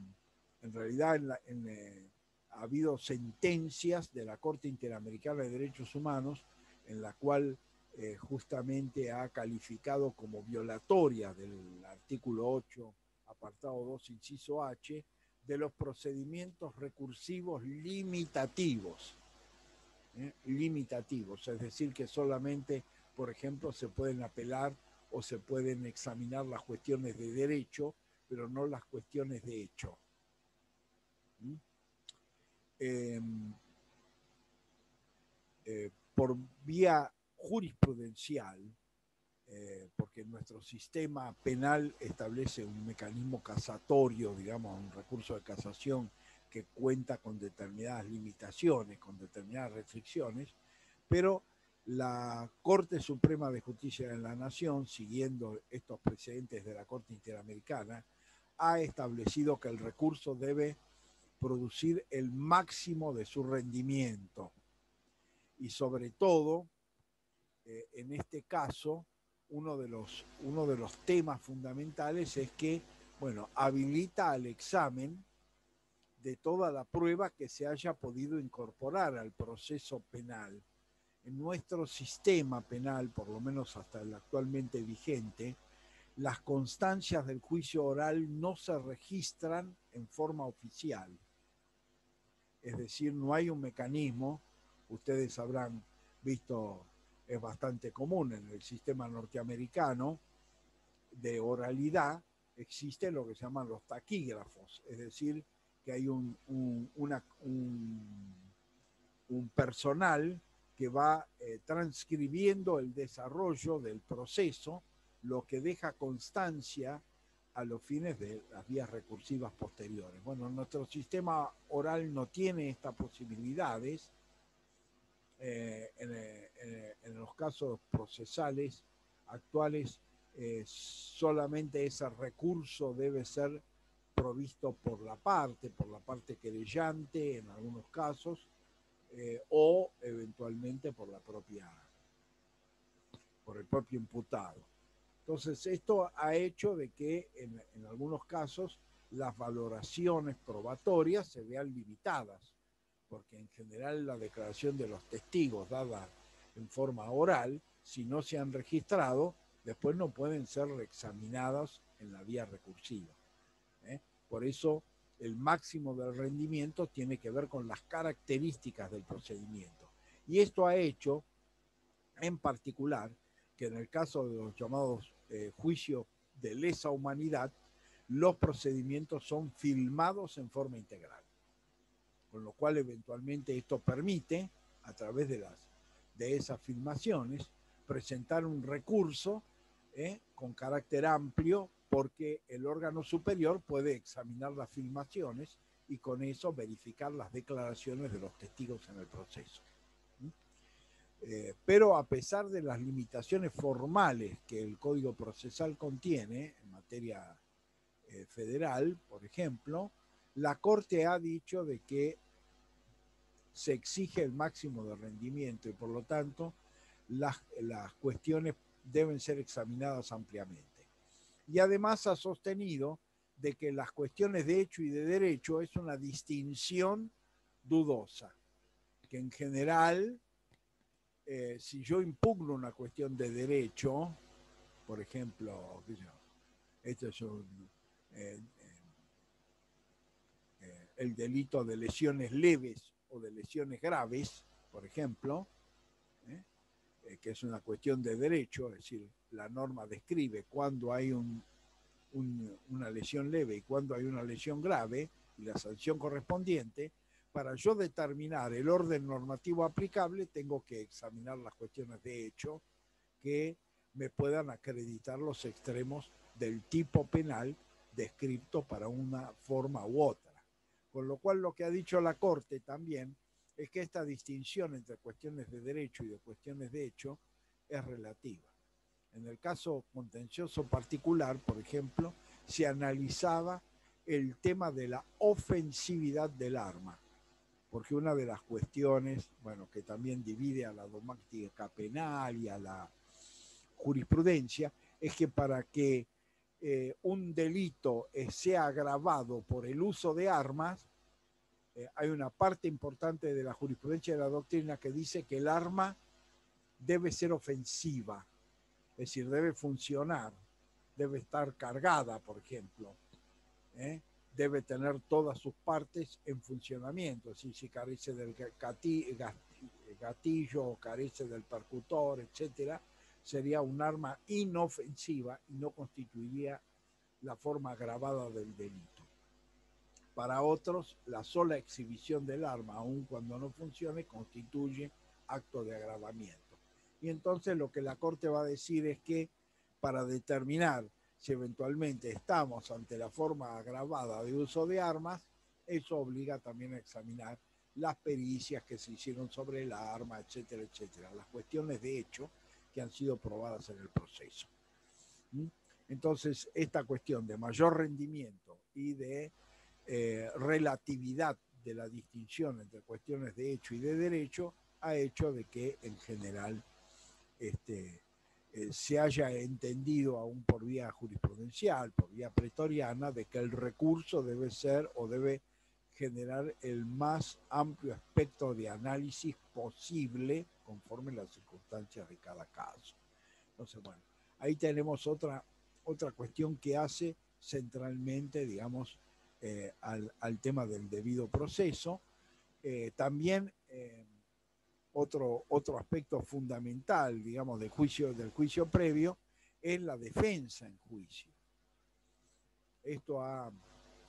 en realidad, eh, ha habido sentencias de la Corte Interamericana de Derechos Humanos en la cual eh, justamente ha calificado como violatoria del artículo 8, apartado 2, inciso H, de los procedimientos recursivos limitativos. Limitativos, es decir, que solamente, por ejemplo, se pueden apelar o se pueden examinar las cuestiones de derecho, pero no las cuestiones de hecho. ¿Mm? Em, eh, por vía jurisprudencial, eh, porque nuestro sistema penal establece un mecanismo casatorio, digamos, un recurso de casación que cuenta con determinadas limitaciones, con determinadas restricciones, pero la Corte Suprema de Justicia de la Nación, siguiendo estos precedentes de la Corte Interamericana, ha establecido que el recurso debe producir el máximo de su rendimiento. Y sobre todo, eh, en este caso, uno de, los, uno de los temas fundamentales es que, bueno, habilita al examen de toda la prueba que se haya podido incorporar al proceso penal. En nuestro sistema penal, por lo menos hasta el actualmente vigente, las constancias del juicio oral no se registran en forma oficial. Es decir, no hay un mecanismo, ustedes habrán visto, es bastante común en el sistema norteamericano de oralidad, existe lo que se llaman los taquígrafos, es decir, que hay un, un, personal que va eh, transcribiendo el desarrollo del proceso, lo que deja constancia a los fines de las vías recursivas posteriores. Bueno, nuestro sistema oral no tiene estas posibilidades. Eh, eh, en, los casos procesales actuales, solamente ese recurso debe ser provisto por la parte, por la parte querellante en algunos casos, eh, o eventualmente por la propia, por el propio imputado. Entonces, esto ha hecho de que en, en algunos casos las valoraciones probatorias se vean limitadas, porque en general la declaración de los testigos dada en forma oral, si no se han registrado, después no pueden ser reexaminadas en la vía recursiva. Por eso el máximo del rendimiento tiene que ver con las características del procedimiento. Y esto ha hecho, en particular, que en el caso de los llamados eh, juicios de lesa humanidad, los procedimientos son filmados en forma integral. Con lo cual, eventualmente, esto permite, a través de, las, de esas filmaciones, presentar un recurso eh, con carácter amplio porque el órgano superior puede examinar las filmaciones y con eso verificar las declaraciones de los testigos en el proceso. ¿Mm? Eh, pero a pesar de las limitaciones formales que el Código Procesal contiene en materia eh, federal, por ejemplo, la Corte ha dicho de que se exige el máximo de rendimiento y por lo tanto las, las cuestiones deben ser examinadas ampliamente y además ha sostenido de que las cuestiones de hecho y de derecho es una distinción dudosa, que en general, eh, si yo impugno una cuestión de derecho, por ejemplo, esto es eh, eh, el delito de lesiones leves o de lesiones graves, por ejemplo, que es una cuestión de derecho, es decir, la norma describe cuándo hay una lesión leve y cuándo hay una lesión grave y la sanción correspondiente, para yo determinar el orden normativo aplicable tengo que examinar las cuestiones de hecho que me puedan acreditar los extremos del tipo penal descrito para una forma u otra. Con lo cual lo que ha dicho la Corte también es que esta distinción entre cuestiones de derecho y de cuestiones de hecho es relativa. En el caso contencioso particular, por ejemplo, se analizaba el tema de la ofensividad del arma, porque una de las cuestiones, bueno, que también divide a la dogmática penal y a la jurisprudencia, es que para que eh, un delito eh, sea agravado por el uso de armas, eh, hay una parte importante de la jurisprudencia de la doctrina que dice que el arma debe ser ofensiva, es decir, debe funcionar, debe estar cargada, por ejemplo, ¿eh? debe tener todas sus partes en funcionamiento, si, si carece del gatillo o carece del percutor, etcétera, sería un arma inofensiva y no constituiría la forma agravada del delito. Para otros, la sola exhibición del arma, aun cuando no funcione, constituye acto de agravamiento. Y entonces lo que la Corte va a decir es que para determinar si eventualmente estamos ante la forma agravada de uso de armas, eso obliga también a examinar las pericias que se hicieron sobre el arma, etcétera, etcétera, las cuestiones de hecho que han sido probadas en el proceso. ¿Mm? Entonces, esta cuestión de mayor rendimiento y de eh, relatividad de la distinción entre cuestiones de hecho y de derecho ha hecho de que en general este, eh, se haya entendido aún por vía jurisprudencial, por vía pretoriana, de que el recurso debe ser o debe generar el más amplio aspecto de análisis posible conforme las circunstancias de cada caso. Entonces, bueno, ahí tenemos otra, otra cuestión que hace centralmente, digamos, eh, al, tema del debido proceso. Eh, también otro, otro aspecto fundamental, digamos, del juicio, del juicio previo es la defensa en juicio. Esto ha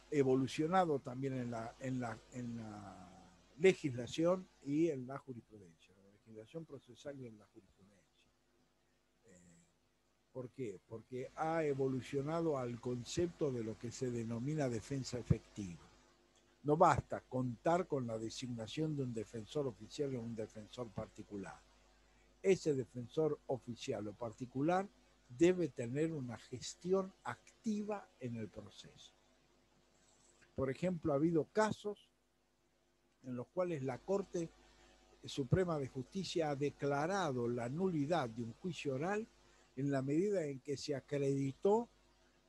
evolucionado también en la, en la, en la legislación y en la jurisprudencia, la legislación procesal y en la jurisprudencia. Eh, ¿Por qué? Porque ha evolucionado al concepto de lo que se denomina defensa efectiva. No basta contar con la designación de un defensor oficial o un defensor particular. Ese defensor oficial o particular debe tener una gestión activa en el proceso. Por ejemplo, ha habido casos en los cuales la Corte Suprema de Justicia ha declarado la nulidad de un juicio oral en la medida en que se acreditó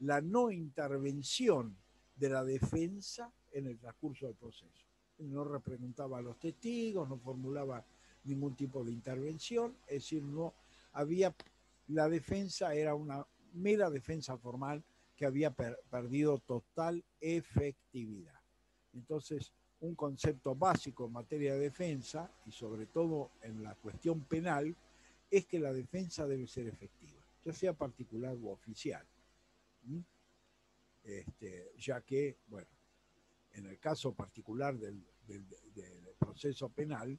la no intervención de la defensa en el transcurso del proceso. No repreguntaba a los testigos, no formulaba ningún tipo de intervención, es decir, no había, la defensa era una mera defensa formal que había perdido total efectividad. Entonces, un concepto básico en materia de defensa y sobre todo en la cuestión penal es que la defensa debe ser efectiva, ya sea particular o oficial. Este, ya que, bueno, en el caso particular del, proceso penal,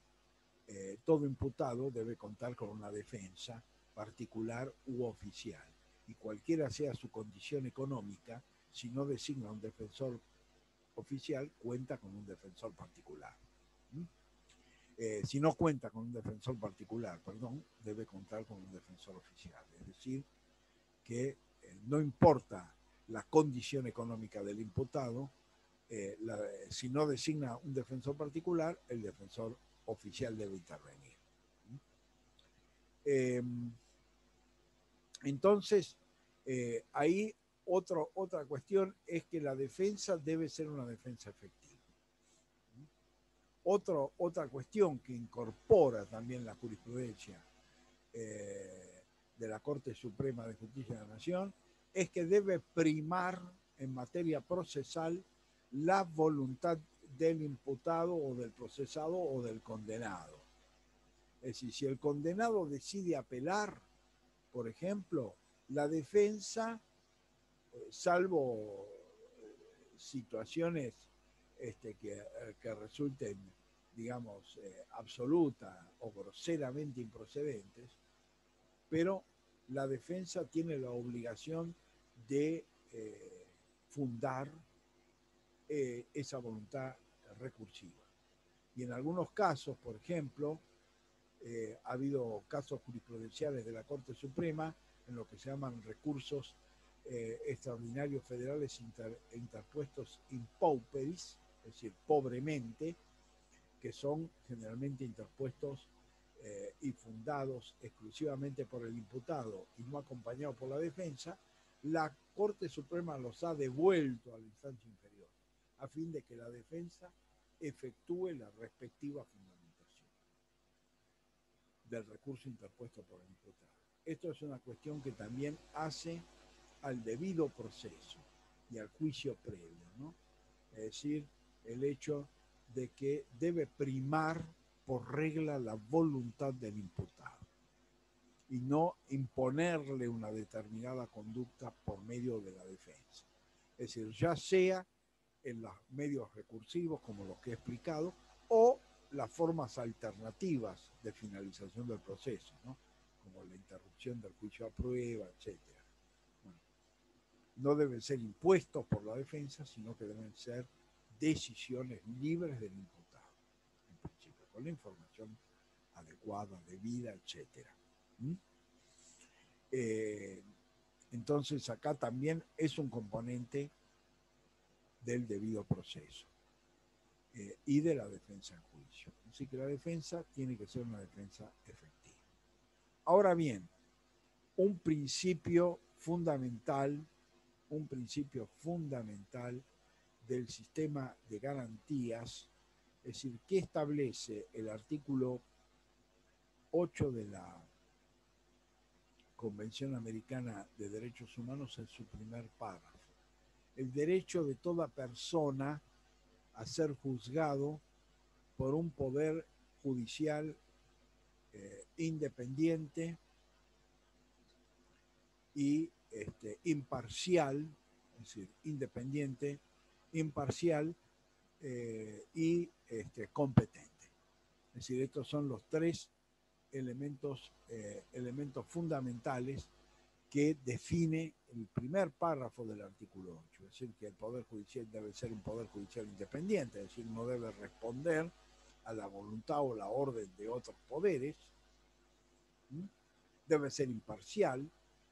eh, todo imputado debe contar con una defensa particular u oficial y cualquiera sea su condición económica, si no designa un defensor oficial, cuenta con un defensor particular. ¿Mm? Eh, si no cuenta con un defensor particular, perdón, debe contar con un defensor oficial. Es decir, que eh, no importa la condición económica del imputado, eh, si no designa un defensor particular, el defensor oficial debe intervenir. ¿Mm? Em, entonces, eh, ahí otra cuestión es que la defensa debe ser una defensa efectiva. otra cuestión que incorpora también la jurisprudencia eh, de la Corte Suprema de Justicia de la Nación es que debe primar en materia procesal la voluntad del imputado o del procesado o del condenado. Es decir, si el condenado decide apelar, por ejemplo, la defensa, eh, salvo eh, situaciones este, que, eh, que, resulten, digamos, absolutas o groseramente improcedentes, pero la defensa tiene la obligación de fundar esa voluntad recursiva. Y en algunos casos, por ejemplo, ha habido casos jurisprudenciales de la Corte Suprema en lo que se llaman recursos eh, extraordinarios federales interpuestos in pauperis, es decir, pobremente, que son generalmente interpuestos eh, y fundados exclusivamente por el imputado y no acompañados por la defensa, la Corte Suprema los ha devuelto a la instancia inferior, a fin de que la defensa efectúe la respectiva fundamentación del recurso interpuesto por el imputado. Esto es una cuestión que también hace al debido proceso y al juicio previo, ¿no? Es decir, el hecho de que debe primar por regla la voluntad del imputado y no imponerle una determinada conducta por medio de la defensa. Es decir, ya sea en los medios recursivos, como los que he explicado, o las formas alternativas de finalización del proceso, como la interrupción del juicio a prueba, etc. no deben ser impuestos por la defensa, sino que deben ser decisiones libres del imputado. con la información adecuada, debida, etc. Eh, entonces acá también es un componente del debido proceso eh, y de la defensa en juicio. Así que la defensa tiene que ser una defensa efectiva. Ahora bien, un principio fundamental, un principio fundamental del sistema de garantías, es decir, ¿qué establece el artículo 8 de la Convención Americana de Derechos Humanos en su primer párrafo? El derecho de toda persona a ser juzgado por un poder judicial eh, independiente y este, imparcial, es decir, independiente, imparcial eh, y este, competente. Es decir, estos son los tres elementos, eh, elementos fundamentales que define el primer párrafo del artículo 8, es decir, que el Poder Judicial debe ser un Poder Judicial independiente, es decir, no debe responder a la voluntad o la orden de otros poderes, debe ser imparcial,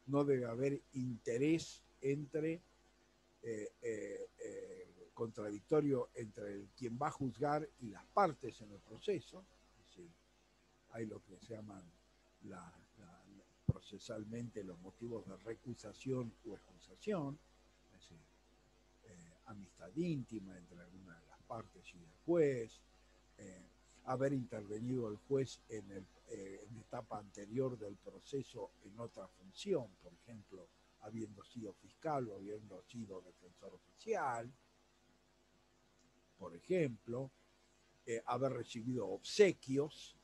no debe haber interés entre eh, eh, eh, contradictorio entre quien va a juzgar y las partes en el proceso. Es decir, hay lo que se llaman procesalmente los motivos de recusación o excusación, es decir, amistad íntima entre alguna de las partes y el juez, haber intervenido el juez en, el, en etapa anterior del proceso en otra función, por ejemplo, habiendo sido fiscal o habiendo sido defensor oficial, por ejemplo, eh, haber recibido obsequios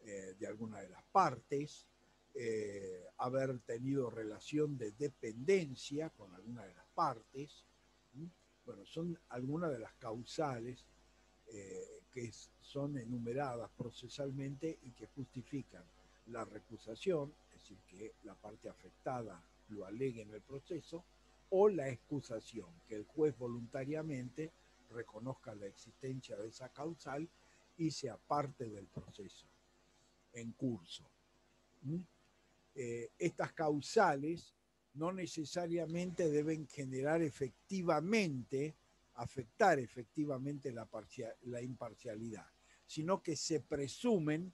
eh, de alguna de las partes, eh, haber tenido relación de dependencia con alguna de las partes. Bueno, son algunas de las causales que son enumeradas procesalmente y que justifican la recusación, es decir, que la parte afectada lo alegue en el proceso, o la excusación, que el juez voluntariamente reconozca la existencia de esa causal y sea parte del proceso en curso. ¿Mm? Eh, estas causales no necesariamente deben generar efectivamente, afectar efectivamente la, la imparcialidad, sino que se presumen,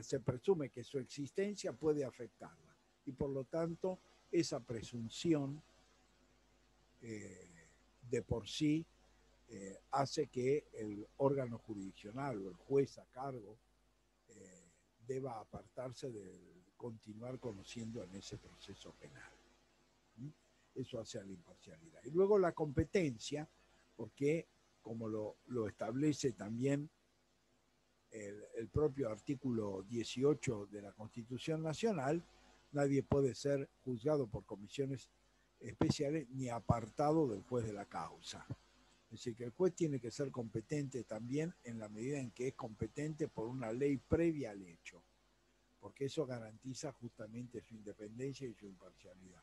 se presume que su existencia puede afectarla. Y por lo tanto, esa presunción eh, de por sí eh, hace que el órgano jurisdiccional o el juez a cargo deba apartarse de continuar conociendo en ese proceso penal. Eso hace a la imparcialidad. Y luego la competencia, porque como lo, establece también el, el propio artículo 18 de la Constitución Nacional, nadie puede ser juzgado por comisiones especiales ni apartado del juez de la causa. Es decir, que el juez tiene que ser competente también en la medida en que es competente por una ley previa al hecho, porque eso garantiza justamente su independencia y su imparcialidad.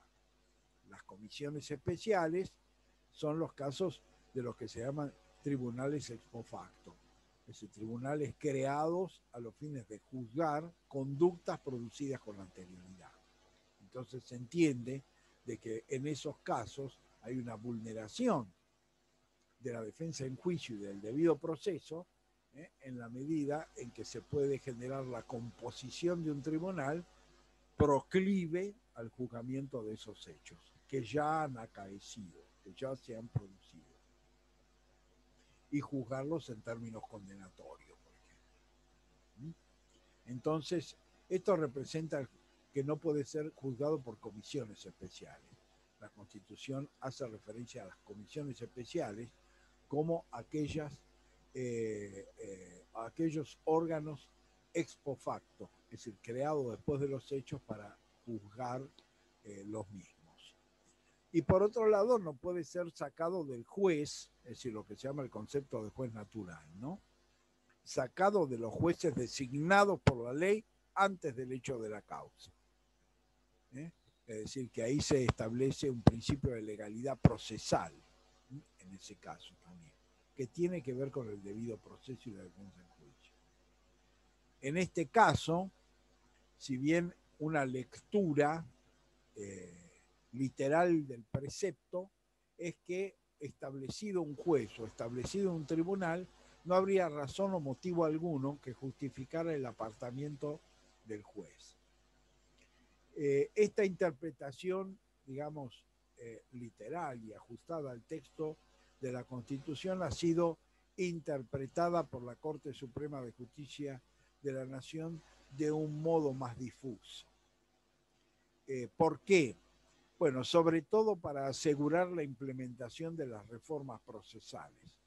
Las comisiones especiales son los casos de los que se llaman tribunales ex facto, es decir, tribunales creados a los fines de juzgar conductas producidas con anterioridad. Entonces se entiende de que en esos casos hay una vulneración de la defensa en juicio y del debido proceso ¿eh? en la medida en que se puede generar la composición de un tribunal proclive al juzgamiento de esos hechos que ya han acaecido, que ya se han producido, y juzgarlos en términos condenatorios, por ejemplo. Entonces, esto representa que no puede ser juzgado por comisiones especiales. La Constitución hace referencia a las comisiones especiales como aquellas, eh, eh, aquellos órganos ex facto, es decir, creados después de los hechos para juzgar eh, los mismos. Y por otro lado, no puede ser sacado del juez, es decir, lo que se llama el concepto de juez natural, ¿no? Sacado de los jueces designados por la ley antes del hecho de la causa. ¿eh? Es decir, que ahí se establece un principio de legalidad procesal, en ese caso también, que tiene que ver con el debido proceso y la defensa en juicio. En este caso, si bien una lectura eh, literal del precepto es que establecido un juez o establecido un tribunal, no habría razón o motivo alguno que justificara el apartamiento del juez. Eh, esta interpretación, digamos, eh, literal y ajustada al texto de la Constitución ha sido interpretada por la Corte Suprema de Justicia de la Nación de un modo más difuso. Eh, ¿Por qué? Bueno, sobre todo para asegurar la implementación de las reformas procesales.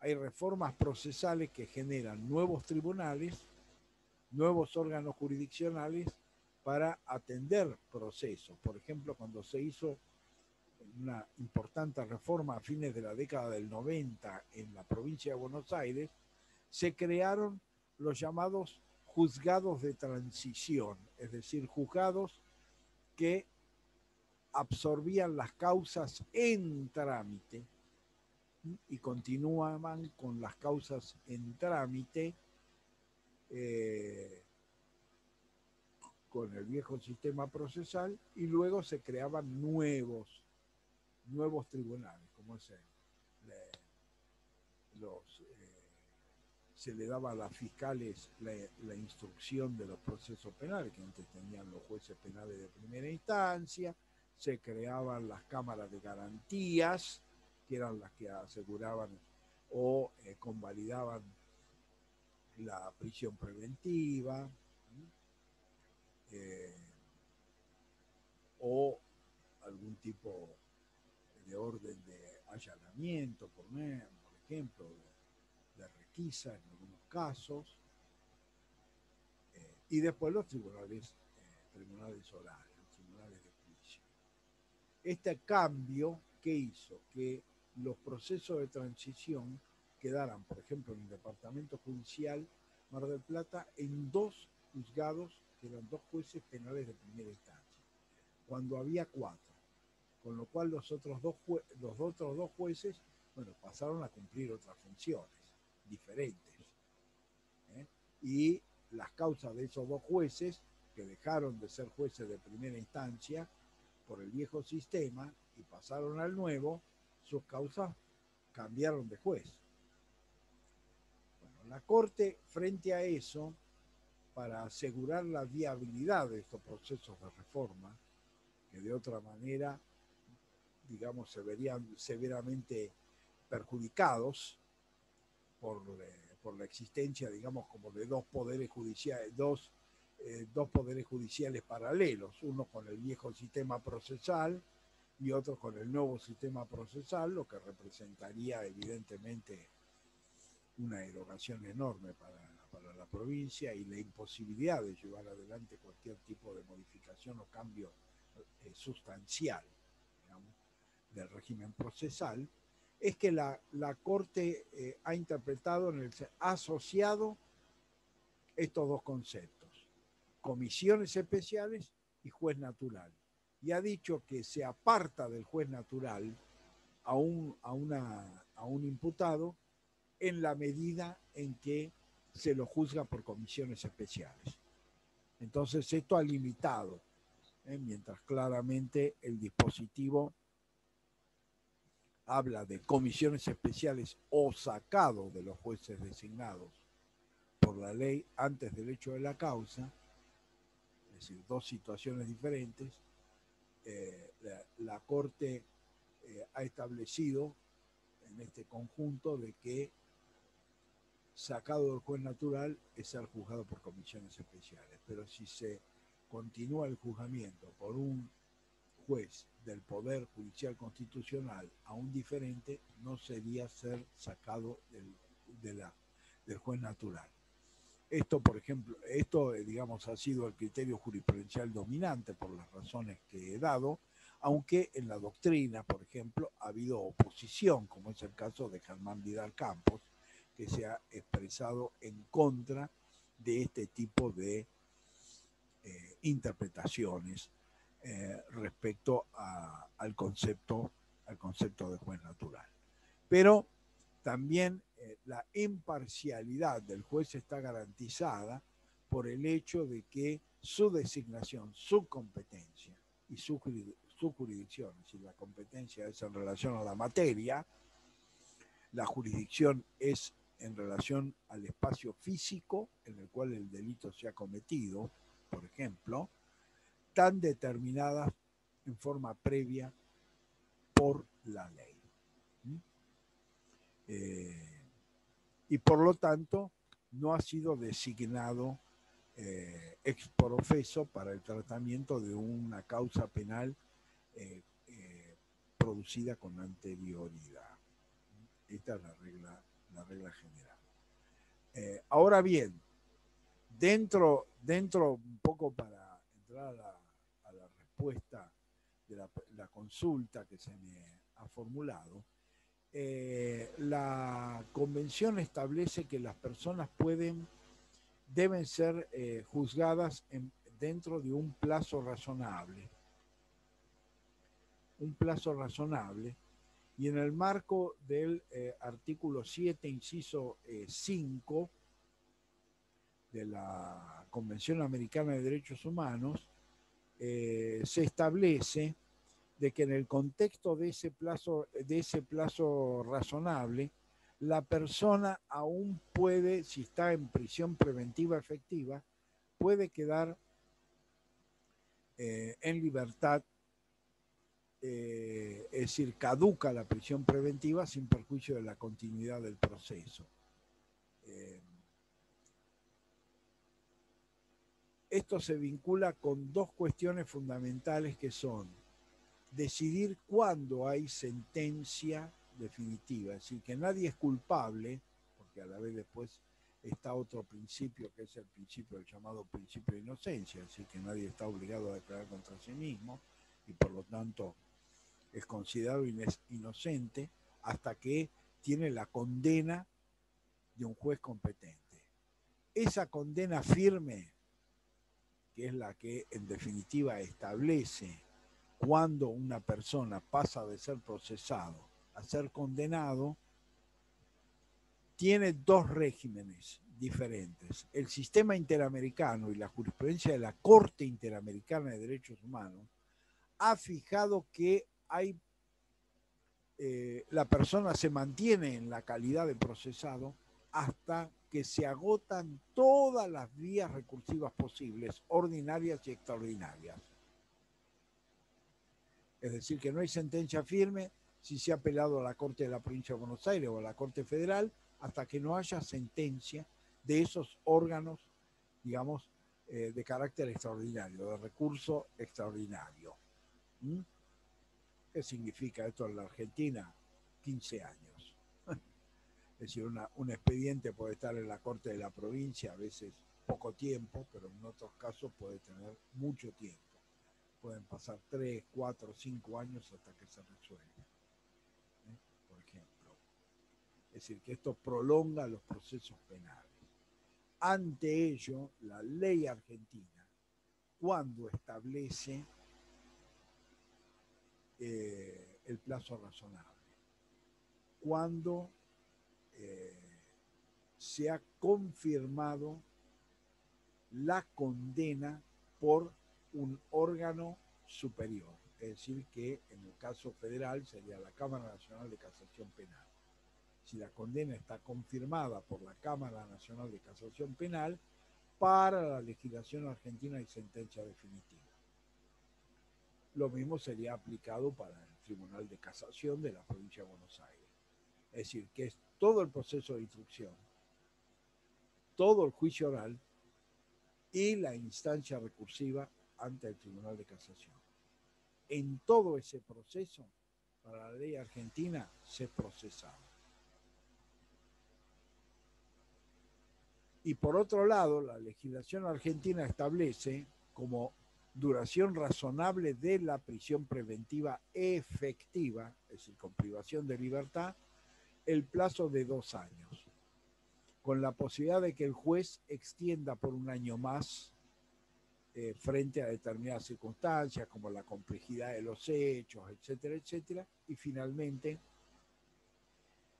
Hay reformas procesales que generan nuevos tribunales, nuevos órganos jurisdiccionales para atender procesos. Por ejemplo, cuando se hizo una importante reforma a fines de la década del 90 en la provincia de Buenos Aires, se crearon los llamados juzgados de transición, es decir, juzgados que absorbían las causas en trámite y continuaban con las causas en trámite eh, con el viejo sistema procesal y luego se creaban nuevos nuevos tribunales, como es los, eh, se le daba a las fiscales la, instrucción de los procesos penales, que antes tenían los jueces penales de primera instancia, se creaban las cámaras de garantías, que eran las que aseguraban o eh, convalidaban la prisión preventiva, eh, o algún tipo de orden de allanamiento, por, ejemplo, de, requisa en algunos casos, eh, y después los tribunales, eh, tribunales orales, los tribunales de juicio. Este cambio que hizo que los procesos de transición quedaran, por ejemplo, en el Departamento Judicial Mar del Plata, en dos juzgados, que eran dos jueces penales de primera instancia, cuando había cuatro con lo cual los otros dos, los otros dos jueces, bueno, pasaron a cumplir otras funciones diferentes. ¿eh? Y las causas de esos dos jueces, que dejaron de ser jueces de primera instancia por el viejo sistema y pasaron al nuevo, sus causas cambiaron de juez. Bueno, la Corte, frente a eso, para asegurar la viabilidad de estos procesos de reforma, que de otra manera digamos, se verían severamente perjudicados por, eh, por la existencia, digamos, como de dos poderes judiciales, dos, eh, dos poderes judiciales paralelos, uno con el viejo sistema procesal y otro con el nuevo sistema procesal, lo que representaría evidentemente una erogación enorme para, para la provincia y la imposibilidad de llevar adelante cualquier tipo de modificación o cambio eh, sustancial del régimen procesal, es que la, Corte eh, ha interpretado, en el, ha asociado estos dos conceptos, comisiones especiales y juez natural. Y ha dicho que se aparta del juez natural a un, a una, a un imputado en la medida en que se lo juzga por comisiones especiales. Entonces esto ha limitado, ¿eh? mientras claramente el dispositivo habla de comisiones especiales o sacado de los jueces designados por la ley antes del hecho de la causa, es decir, dos situaciones diferentes, eh, la, Corte eh, ha establecido en este conjunto de que sacado del juez natural es ser juzgado por comisiones especiales, pero si se continúa el juzgamiento por un juez del Poder Judicial Constitucional a un diferente no sería ser sacado del, del juez natural. Esto, por ejemplo, esto, eh, digamos, ha sido el criterio jurisprudencial dominante por las razones que he dado, aunque en la doctrina, por ejemplo, ha habido oposición, como es el caso de Germán Vidal Campos, que se ha expresado en contra de este tipo de eh, interpretaciones eh, respecto al, concepto, al concepto de juez natural. Pero también eh, la imparcialidad del juez está garantizada por el hecho de que su designación, su competencia y su, jurisdicción, si la competencia es en relación a la materia, la jurisdicción es en relación al espacio físico en el cual el delito se ha cometido, por ejemplo, tan determinadas en forma previa por la ley. Eh, y por lo tanto no ha sido designado eh, ex profeso para el tratamiento de una causa penal eh, producida con anterioridad. Esta es la regla, la regla general. ahora bien, dentro, dentro un poco para entrar a la, de la, consulta que se me ha formulado, eh, la convención establece que las personas pueden, deben ser eh, juzgadas dentro de un plazo razonable. Un plazo razonable. Y en el marco del eh, artículo 7, inciso 5 de la Convención Americana de Derechos Humanos, eh, se establece de que en el contexto de ese plazo, de ese plazo razonable, la persona aún puede, si está en prisión preventiva efectiva, puede quedar eh, en libertad, eh, es decir, caduca la prisión preventiva sin perjuicio de la continuidad del proceso. Esto se vincula con dos cuestiones fundamentales que son decidir cuándo hay sentencia definitiva, es decir, que nadie es culpable, porque a la vez después está otro principio que es el principio del llamado principio de inocencia, es decir, que nadie está obligado a declarar contra sí mismo y por lo tanto es considerado inocente hasta que tiene la condena de un juez competente. Esa condena firme que es la que en definitiva establece cuando una persona pasa de ser procesado a ser condenado, tiene dos regímenes diferentes. El sistema interamericano y la jurisprudencia de la Corte Interamericana de Derechos Humanos ha fijado que hay, eh, la persona se mantiene en la calidad de procesado hasta que se agotan todas las vías recursivas posibles, ordinarias y extraordinarias. Es decir, que no hay sentencia firme si se ha apelado a la Corte de la Provincia de Buenos Aires o a la Corte Federal hasta que no haya sentencia de esos órganos, digamos, eh, de carácter extraordinario, de recurso extraordinario. ¿Mm? ¿Qué significa esto en la Argentina? 15 años. Es decir, un expediente puede estar en la Corte de la provincia, a veces poco tiempo, pero en otros casos puede tener mucho tiempo. Pueden pasar tres, cuatro, cinco años hasta que se resuelva. ¿eh? Por ejemplo. Es decir, que esto prolonga los procesos penales. Ante ello, la ley argentina, cuando establece eh, el plazo razonable, cuando eh, se ha confirmado la condena por un órgano superior, es decir, que en el caso federal sería la Cámara Nacional de Casación Penal. Si la condena está confirmada por la Cámara Nacional de Casación Penal, para la legislación argentina y sentencia definitiva. Lo mismo sería aplicado para el Tribunal de Casación de la provincia de Buenos Aires. Es decir, que es todo el proceso de instrucción, todo el juicio oral y la instancia recursiva ante el Tribunal de Casación. En todo ese proceso, para la ley argentina, se procesaba. Y por otro lado, la legislación argentina establece como duración razonable de la prisión preventiva efectiva, es decir, con privación de libertad, el plazo de dos años, con la posibilidad de que el juez extienda por un año más eh, frente a determinadas circunstancias como la complejidad de los hechos, etcétera, etcétera, y finalmente,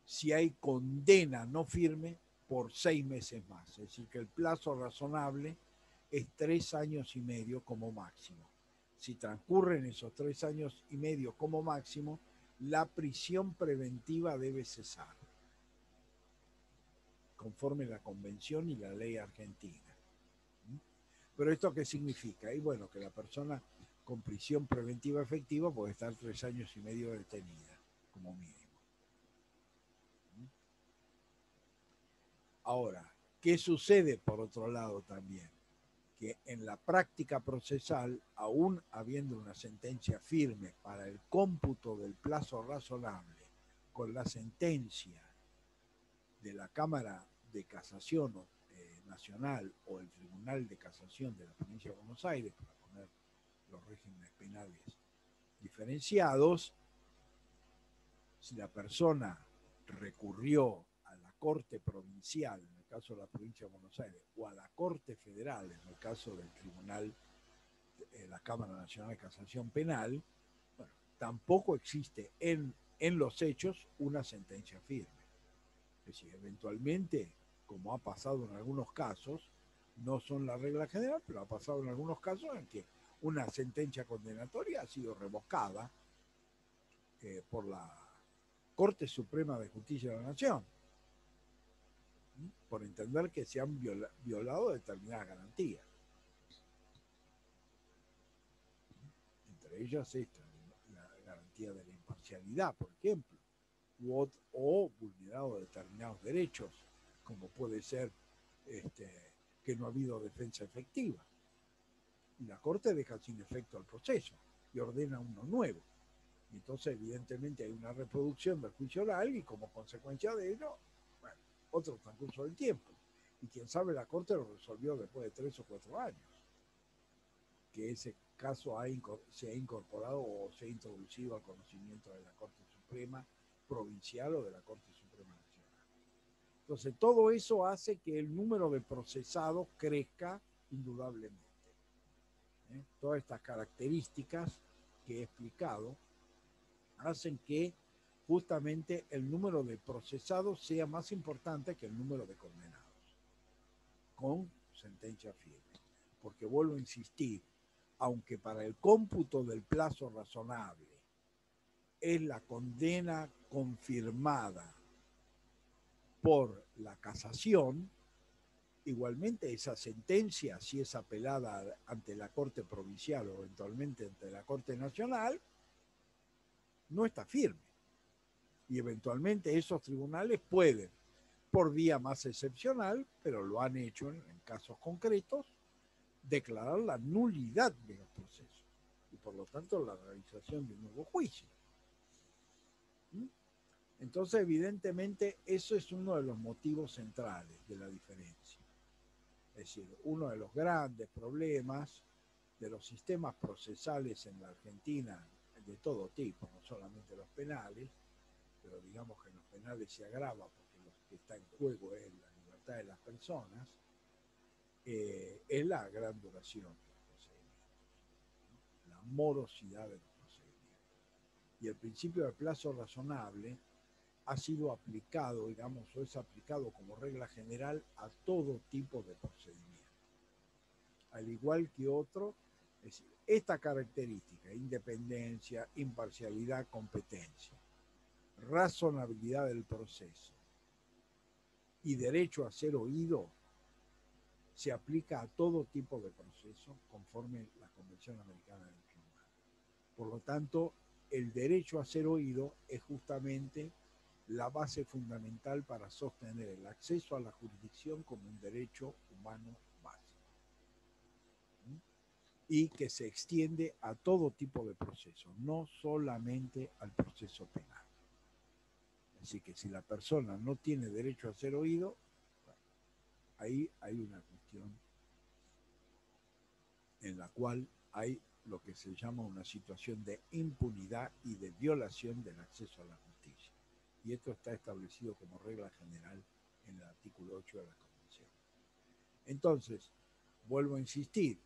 si hay condena no firme, por seis meses más. Es decir, que el plazo razonable es tres años y medio como máximo. Si transcurren esos tres años y medio como máximo, la prisión preventiva debe cesar, conforme la convención y la ley argentina. ¿Mm? Pero esto qué significa? Y bueno, que la persona con prisión preventiva efectiva puede estar tres años y medio detenida, como mínimo. Ahora, ¿qué sucede por otro lado también? Que en la práctica procesal, aún habiendo una sentencia firme para el cómputo del plazo razonable con la sentencia de la Cámara de Casación eh, Nacional o el Tribunal de Casación de la Provincia de Buenos Aires, para poner los regímenes penales diferenciados, si la persona recurrió Corte Provincial, en el caso de la provincia de Buenos Aires, o a la Corte Federal, en el caso del Tribunal, de la Cámara Nacional de Casación Penal, bueno, tampoco existe en, en los hechos una sentencia firme. Es decir, eventualmente, como ha pasado en algunos casos, no son la regla general, pero ha pasado en algunos casos en que una sentencia condenatoria ha sido revocada eh, por la Corte Suprema de Justicia de la Nación por entender que se han violado determinadas garantías. Entre ellas esta, la garantía de la imparcialidad, por ejemplo, o, vulnerado determinados derechos, como puede ser este, que no ha habido defensa efectiva. Y la Corte deja sin efecto el proceso y ordena uno nuevo. Y entonces, evidentemente, hay una reproducción del juicio oral y como consecuencia de ello, otro transcurso del tiempo. Y quién sabe, la Corte lo resolvió después de tres o cuatro años, que ese caso se ha incorporado o se ha introducido al conocimiento de la Corte Suprema Provincial o de la Corte Suprema Nacional. Entonces, todo eso hace que el número de procesados crezca indudablemente. ¿eh? Todas estas características que he explicado hacen que justamente el número de procesados sea más importante que el número de condenados, con sentencia firme. Porque vuelvo a insistir, aunque para el cómputo del plazo razonable es la condena confirmada por la casación, igualmente esa sentencia, si es apelada ante la Corte Provincial o eventualmente ante la Corte Nacional, no está firme y eventualmente esos tribunales pueden, por vía más excepcional, pero lo han hecho en, casos concretos, declarar la nulidad de los procesos y por lo tanto la realización de un nuevo juicio. ¿Mm? Entonces, evidentemente, eso es uno de los motivos centrales de la diferencia. Es decir, uno de los grandes problemas de los sistemas procesales en la Argentina, de todo tipo, no solamente los penales, pero digamos que en los penales se agrava porque lo que está en juego es la libertad de las personas, eh, es la gran duración de los procedimientos, la morosidad de los procedimientos. Y el principio de plazo razonable ha sido aplicado, digamos, o es aplicado como regla general a todo tipo de procedimiento. Al igual que otro, es decir, esta característica, independencia, imparcialidad, competencia, razonabilidad del proceso y derecho a ser oído se aplica a todo tipo de proceso conforme la Convención Americana de Derechos Humanos. Por lo tanto, el derecho a ser oído es justamente la base fundamental para sostener el acceso a la jurisdicción como un derecho humano básico y que se extiende a todo tipo de proceso, no solamente al proceso penal. Así que si la persona no tiene derecho a ser oído, ahí hay una cuestión en la cual hay lo que se llama una situación de impunidad y de violación del acceso a la justicia. Y esto está establecido como regla general en el artículo 8 de la Convención. Entonces, vuelvo a insistir,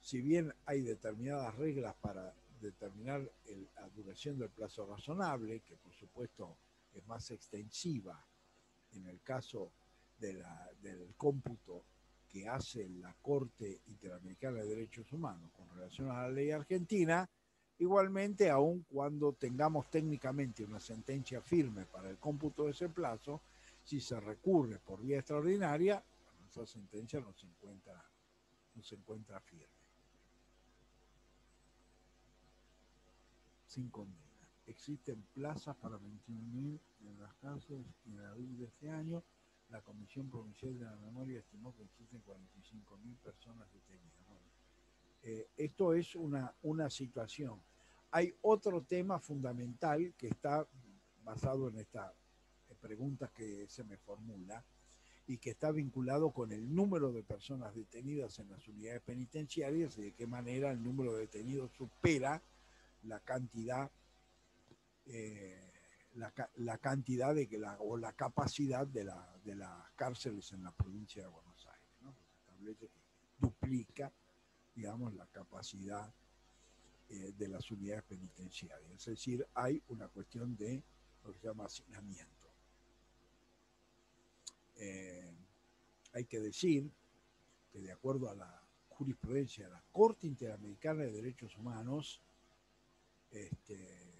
si bien hay determinadas reglas para determinar la duración del plazo razonable, que por supuesto es más extensiva en el caso del cómputo que hace la Corte Interamericana de Derechos Humanos con relación a la ley argentina, igualmente, aun cuando tengamos técnicamente una sentencia firme para el cómputo de ese plazo, si se recurre por vía extraordinaria, esa sentencia no se encuentra, no se encuentra firme. Sin condena. Existen plazas para 21.000 en las cárceles en abril de este año la Comisión Provincial de la Memoria estimó que existen 45.000 personas detenidas. Eh, esto es una, una situación. Hay otro tema fundamental que está basado en esta pregunta que se me formula y que está vinculado con el número de personas detenidas en las unidades penitenciarias y de qué manera el número de detenidos supera la cantidad eh, la, cantidad de que la, o la capacidad de, la, de las cárceles en la provincia de Buenos Aires. ¿no? Se establece duplica, digamos, la capacidad eh, de las unidades penitenciarias. Es decir, hay una cuestión de lo que se llama hacinamiento. Eh, hay que decir que de acuerdo a la jurisprudencia de la Corte Interamericana de Derechos Humanos, este,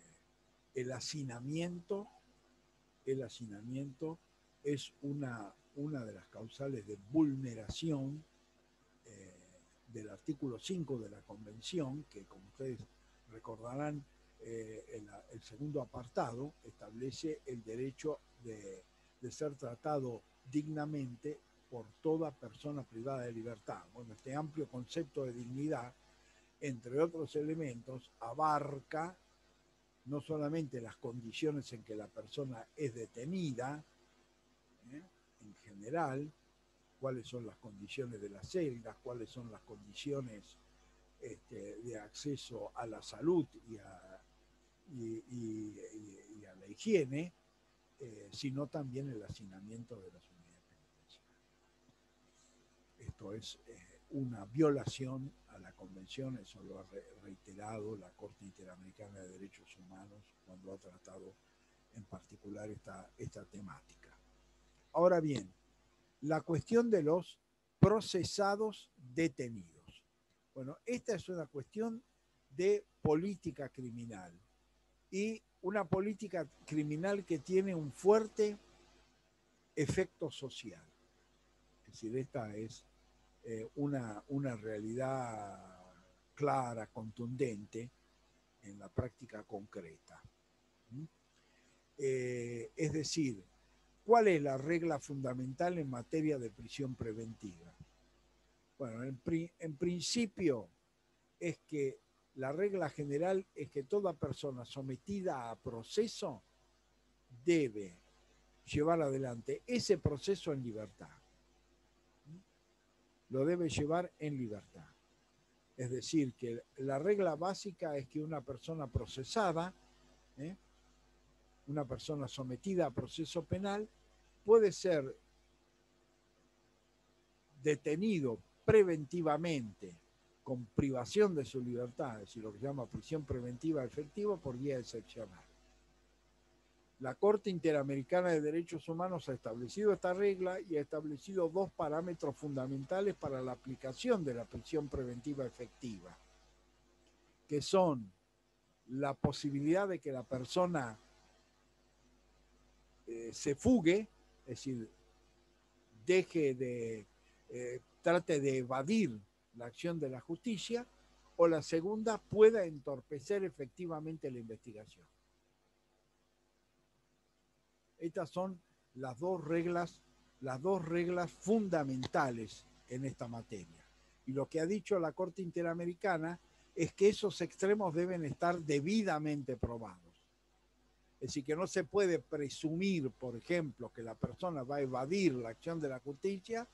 el hacinamiento, el es una, una de las causales de vulneración eh, del artículo 5 de la Convención, que como ustedes recordarán, eh, el, segundo apartado establece el derecho de, de, ser tratado dignamente por toda persona privada de libertad. Bueno, este amplio concepto de dignidad, entre otros elementos, abarca no solamente las condiciones en que la persona es detenida, ¿eh? en general, cuáles son las condiciones de las celdas, cuáles son las condiciones este, de acceso a la salud y a, la higiene, eh, sino también el hacinamiento de las unidades penitenciarias. Esto es eh, una violación a la convención, eso lo ha reiterado la Corte Interamericana de Derechos Humanos cuando ha tratado en particular esta, esta temática. Ahora bien, la cuestión de los procesados detenidos. Bueno, esta es una cuestión de política criminal y una política criminal que tiene un fuerte efecto social. Es decir, esta es eh, una, una realidad clara, contundente en la práctica concreta. Eh, es decir, ¿cuál es la regla fundamental en materia de prisión preventiva? Bueno, en, en principio es que la regla general es que toda persona sometida a proceso debe llevar adelante ese proceso en libertad lo debe llevar en libertad. Es decir, que la regla básica es que una persona procesada, ¿eh? una persona sometida a proceso penal, puede ser detenido preventivamente con privación de su libertad, es decir, lo que se llama prisión preventiva efectiva por vía excepcional. La Corte Interamericana de Derechos Humanos ha establecido esta regla y ha establecido dos parámetros fundamentales para la aplicación de la prisión preventiva efectiva, que son la posibilidad de que la persona eh, se fugue, es decir, deje de, eh, trate de evadir la acción de la justicia, o la segunda pueda entorpecer efectivamente la investigación. Estas son las dos reglas, las dos reglas fundamentales en esta materia. Y lo que ha dicho la Corte Interamericana es que esos extremos deben estar debidamente probados. Es decir, que no se puede presumir, por ejemplo, que la persona va a evadir la acción de la justicia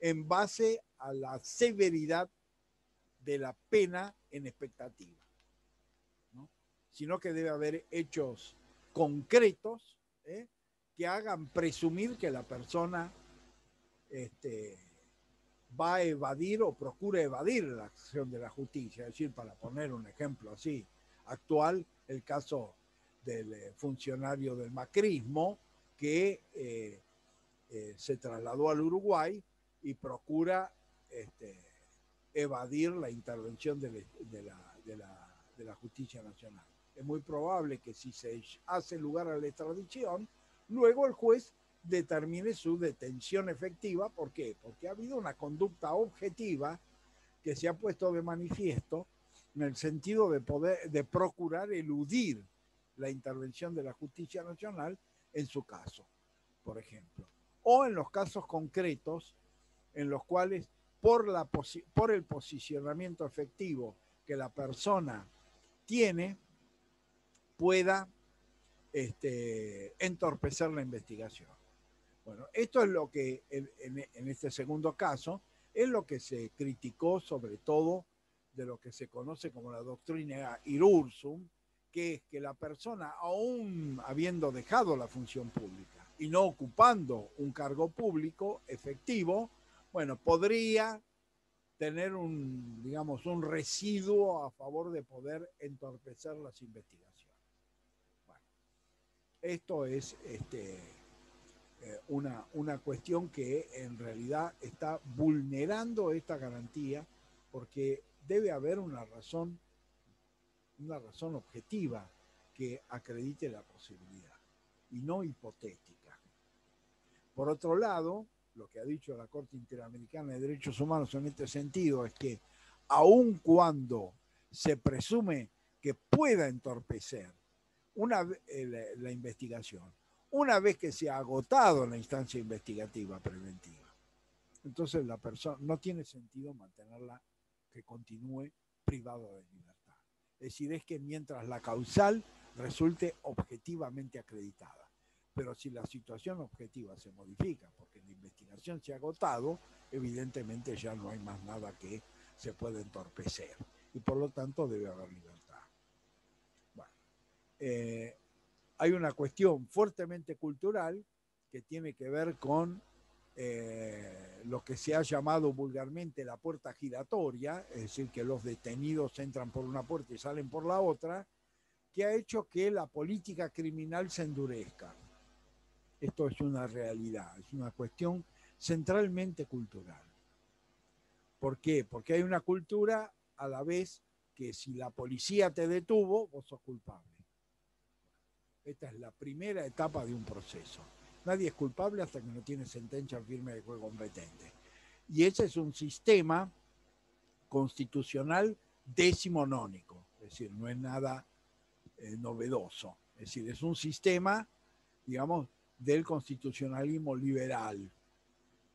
en base a la severidad de la pena en expectativa, sino que debe haber hechos concretos ¿eh? Que hagan presumir que la persona este, va a evadir o procura evadir la acción de la justicia. Es decir, para poner un ejemplo así actual, el caso del eh, funcionario del macrismo que eh, eh, se trasladó al Uruguay y procura este, evadir la intervención de, la, justicia nacional. Es muy probable que si se hace lugar a la extradición, luego el juez determine su detención efectiva. ¿Por qué? Porque ha habido una conducta objetiva que se ha puesto de manifiesto en el sentido de poder, de procurar eludir la intervención de la justicia nacional en su caso, por ejemplo. O en los casos concretos en los cuales por, la, por el posicionamiento efectivo que la persona tiene, pueda este, entorpecer la investigación. Bueno, esto es lo que en, este segundo caso es lo que se criticó sobre todo de lo que se conoce como la doctrina Irursum, que es que la persona, aún habiendo dejado la función pública y no ocupando un cargo público efectivo, bueno, podría tener un, digamos, un residuo a favor de poder entorpecer las investigaciones. Esto es este, eh, una, una cuestión que en realidad está vulnerando esta garantía porque debe haber una razón, una razón objetiva que acredite la posibilidad y no hipotética. Por otro lado, lo que ha dicho la Corte Interamericana de Derechos Humanos en este sentido es que aun cuando se presume que pueda entorpecer una, eh, la, investigación, una vez que se ha agotado la instancia investigativa preventiva, entonces la persona no tiene sentido mantenerla que continúe privado de libertad. Es decir, es que mientras la causal resulte objetivamente acreditada. Pero si la situación objetiva se modifica porque la investigación se ha agotado, evidentemente ya no hay más nada que se pueda entorpecer y por lo tanto debe haber libertad. Eh, hay una cuestión fuertemente cultural que tiene que ver con eh, lo que se ha llamado vulgarmente la puerta giratoria, es decir, que los detenidos entran por una puerta y salen por la otra, que ha hecho que la política criminal se endurezca. Esto es una realidad, es una cuestión centralmente cultural. ¿Por qué? Porque hay una cultura a la vez que si la policía te detuvo, vos sos culpable. Esta es la primera etapa de un proceso. Nadie es culpable hasta que no tiene sentencia firme de juego competente. Y ese es un sistema constitucional decimonónico, es decir, no es nada eh, novedoso. Es decir, es un sistema, digamos, del constitucionalismo liberal,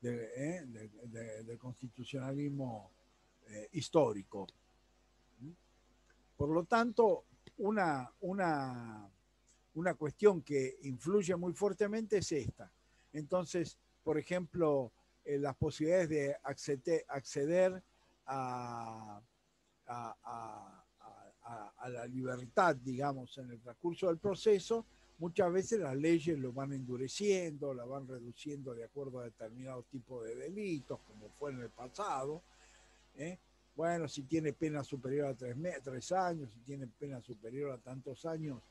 eh, del constitucionalismo eh, histórico. Por lo tanto, una, una, una cuestión que influye muy fuertemente es esta. Entonces, por ejemplo, eh, las posibilidades de acceder, a, la libertad, digamos, en el transcurso del proceso, muchas veces las leyes lo van endureciendo, la van reduciendo de acuerdo a determinados tipos de delitos, como fue en el pasado. ¿eh? Bueno, si tiene pena superior a tres, tres años, si tiene pena superior a tantos años,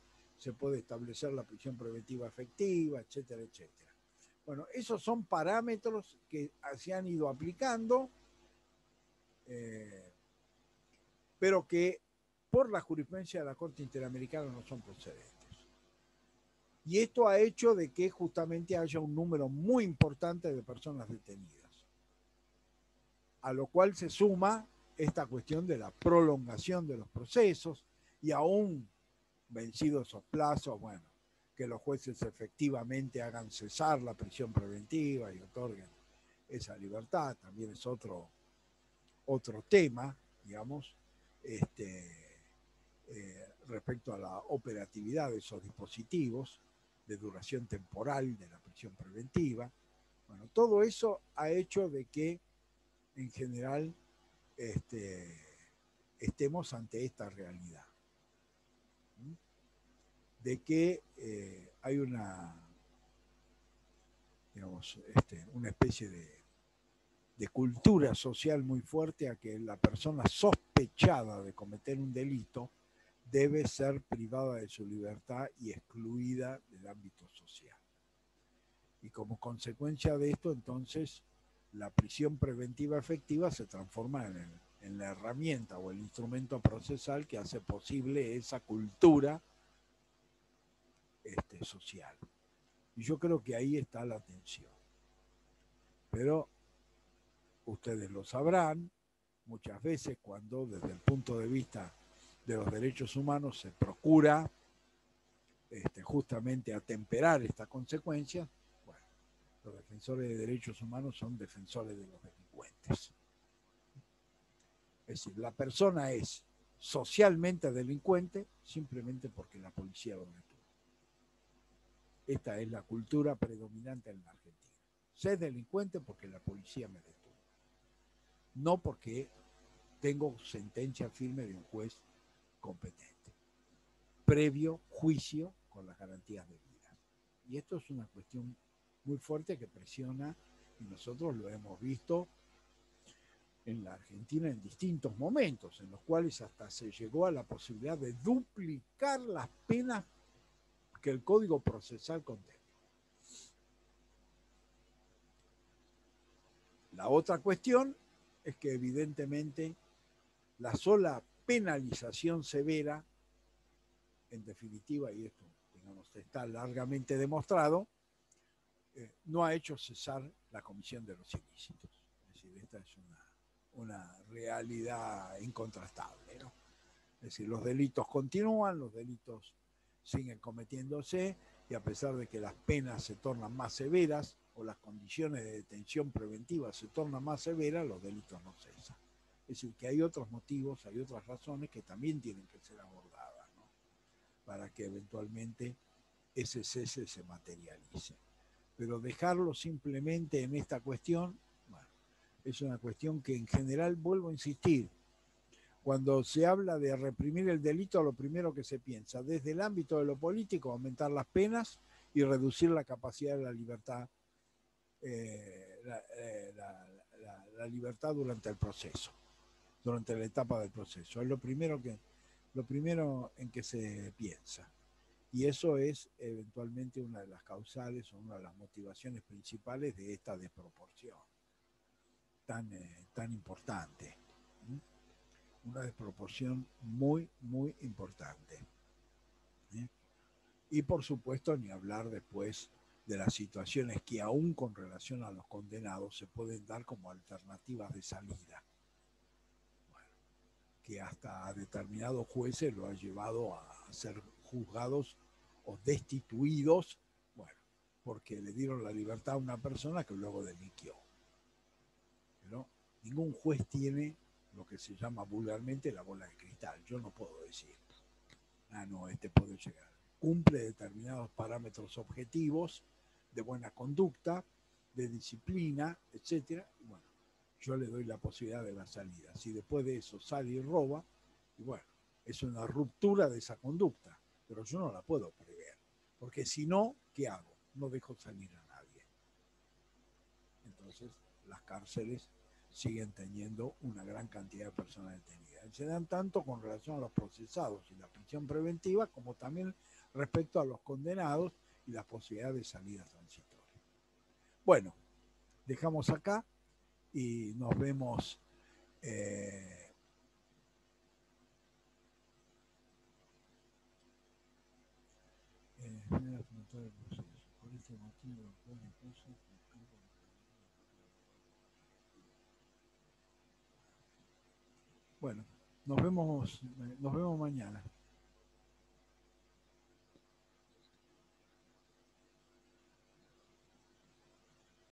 se puede establecer la prisión preventiva efectiva, etcétera, etcétera. Bueno, esos son parámetros que se han ido aplicando, eh, pero que por la jurisprudencia de la Corte Interamericana no son procedentes. Y esto ha hecho de que justamente haya un número muy importante de personas detenidas. A lo cual se suma esta cuestión de la prolongación de los procesos y aún vencidos esos plazos, bueno, que los jueces efectivamente hagan cesar la prisión preventiva y otorguen esa libertad, también es otro, otro tema, digamos, este, eh, respecto a la operatividad de esos dispositivos de duración temporal de la prisión preventiva. Bueno, todo eso ha hecho de que en general este, estemos ante esta realidad. De que eh, hay una, digamos, este, una especie de, de cultura social muy fuerte a que la persona sospechada de cometer un delito debe ser privada de su libertad y excluida del ámbito social. Y como consecuencia de esto, entonces, la prisión preventiva efectiva se transforma en, en la herramienta o el instrumento procesal que hace posible esa cultura este, social. Y yo creo que ahí está la tensión. Pero ustedes lo sabrán, muchas veces cuando desde el punto de vista de los derechos humanos se procura este, justamente atemperar esta consecuencia, bueno, los defensores de derechos humanos son defensores de los delincuentes. Es decir, la persona es socialmente delincuente simplemente porque la policía lo. Esta es la cultura predominante en la Argentina. Sé delincuente porque la policía me detuvo. No porque tengo sentencia firme de un juez competente. Previo juicio con las garantías de vida. Y esto es una cuestión muy fuerte que presiona, y nosotros lo hemos visto en la Argentina en distintos momentos, en los cuales hasta se llegó a la posibilidad de duplicar las penas que el Código Procesal contempla. La otra cuestión es que evidentemente la sola penalización severa, en definitiva, y esto digamos, está largamente demostrado, eh, no ha hecho cesar la comisión de los ilícitos. Es decir, esta es una, realidad incontrastable. Es decir, los delitos continúan, los delitos siguen cometiéndose y a pesar de que las penas se tornan más severas o las condiciones de detención preventiva se tornan más severas, los delitos no cesan. Es decir, que hay otros motivos, hay otras razones que también tienen que ser abordadas para que eventualmente ese cese se materialice. Pero dejarlo simplemente en esta cuestión, bueno, es una cuestión que en general, vuelvo a insistir, cuando se habla de reprimir el delito, lo primero que se piensa, desde el ámbito de lo político, aumentar las penas y reducir la capacidad de la libertad, eh, eh, la, libertad durante el proceso, durante la etapa del proceso. Es lo primero, que, lo primero en que se piensa. Y eso es eventualmente una de las causales o una de las motivaciones principales de esta desproporción tan, eh, tan importante una desproporción muy, muy importante. ¿eh? Y por supuesto, ni hablar después de las situaciones que aún con relación a los condenados se pueden dar como alternativas de salida. que hasta a determinados jueces lo ha llevado a ser juzgados o destituidos, bueno, porque le dieron la libertad a una persona que luego delinquió. Pero ningún juez tiene lo que se llama vulgarmente la bola de cristal. Yo no puedo decir, ah, no, este puede llegar. Cumple determinados parámetros objetivos de buena conducta, de disciplina, etcétera. Y bueno, yo le doy la posibilidad de la salida. Si después de eso sale y roba, y bueno, es una ruptura de esa conducta, pero yo no la puedo prever, porque si no, ¿qué hago? No dejo salir a nadie. Entonces, las cárceles siguen teniendo una gran cantidad de personas detenidas. Se dan tanto con relación a los procesados y la prisión preventiva, como también respecto a los condenados y la posibilidad de salida transitoria. Bueno, dejamos acá y nos vemos. Eh, por este motivo, Bueno, nos vemos, nos vemos mañana.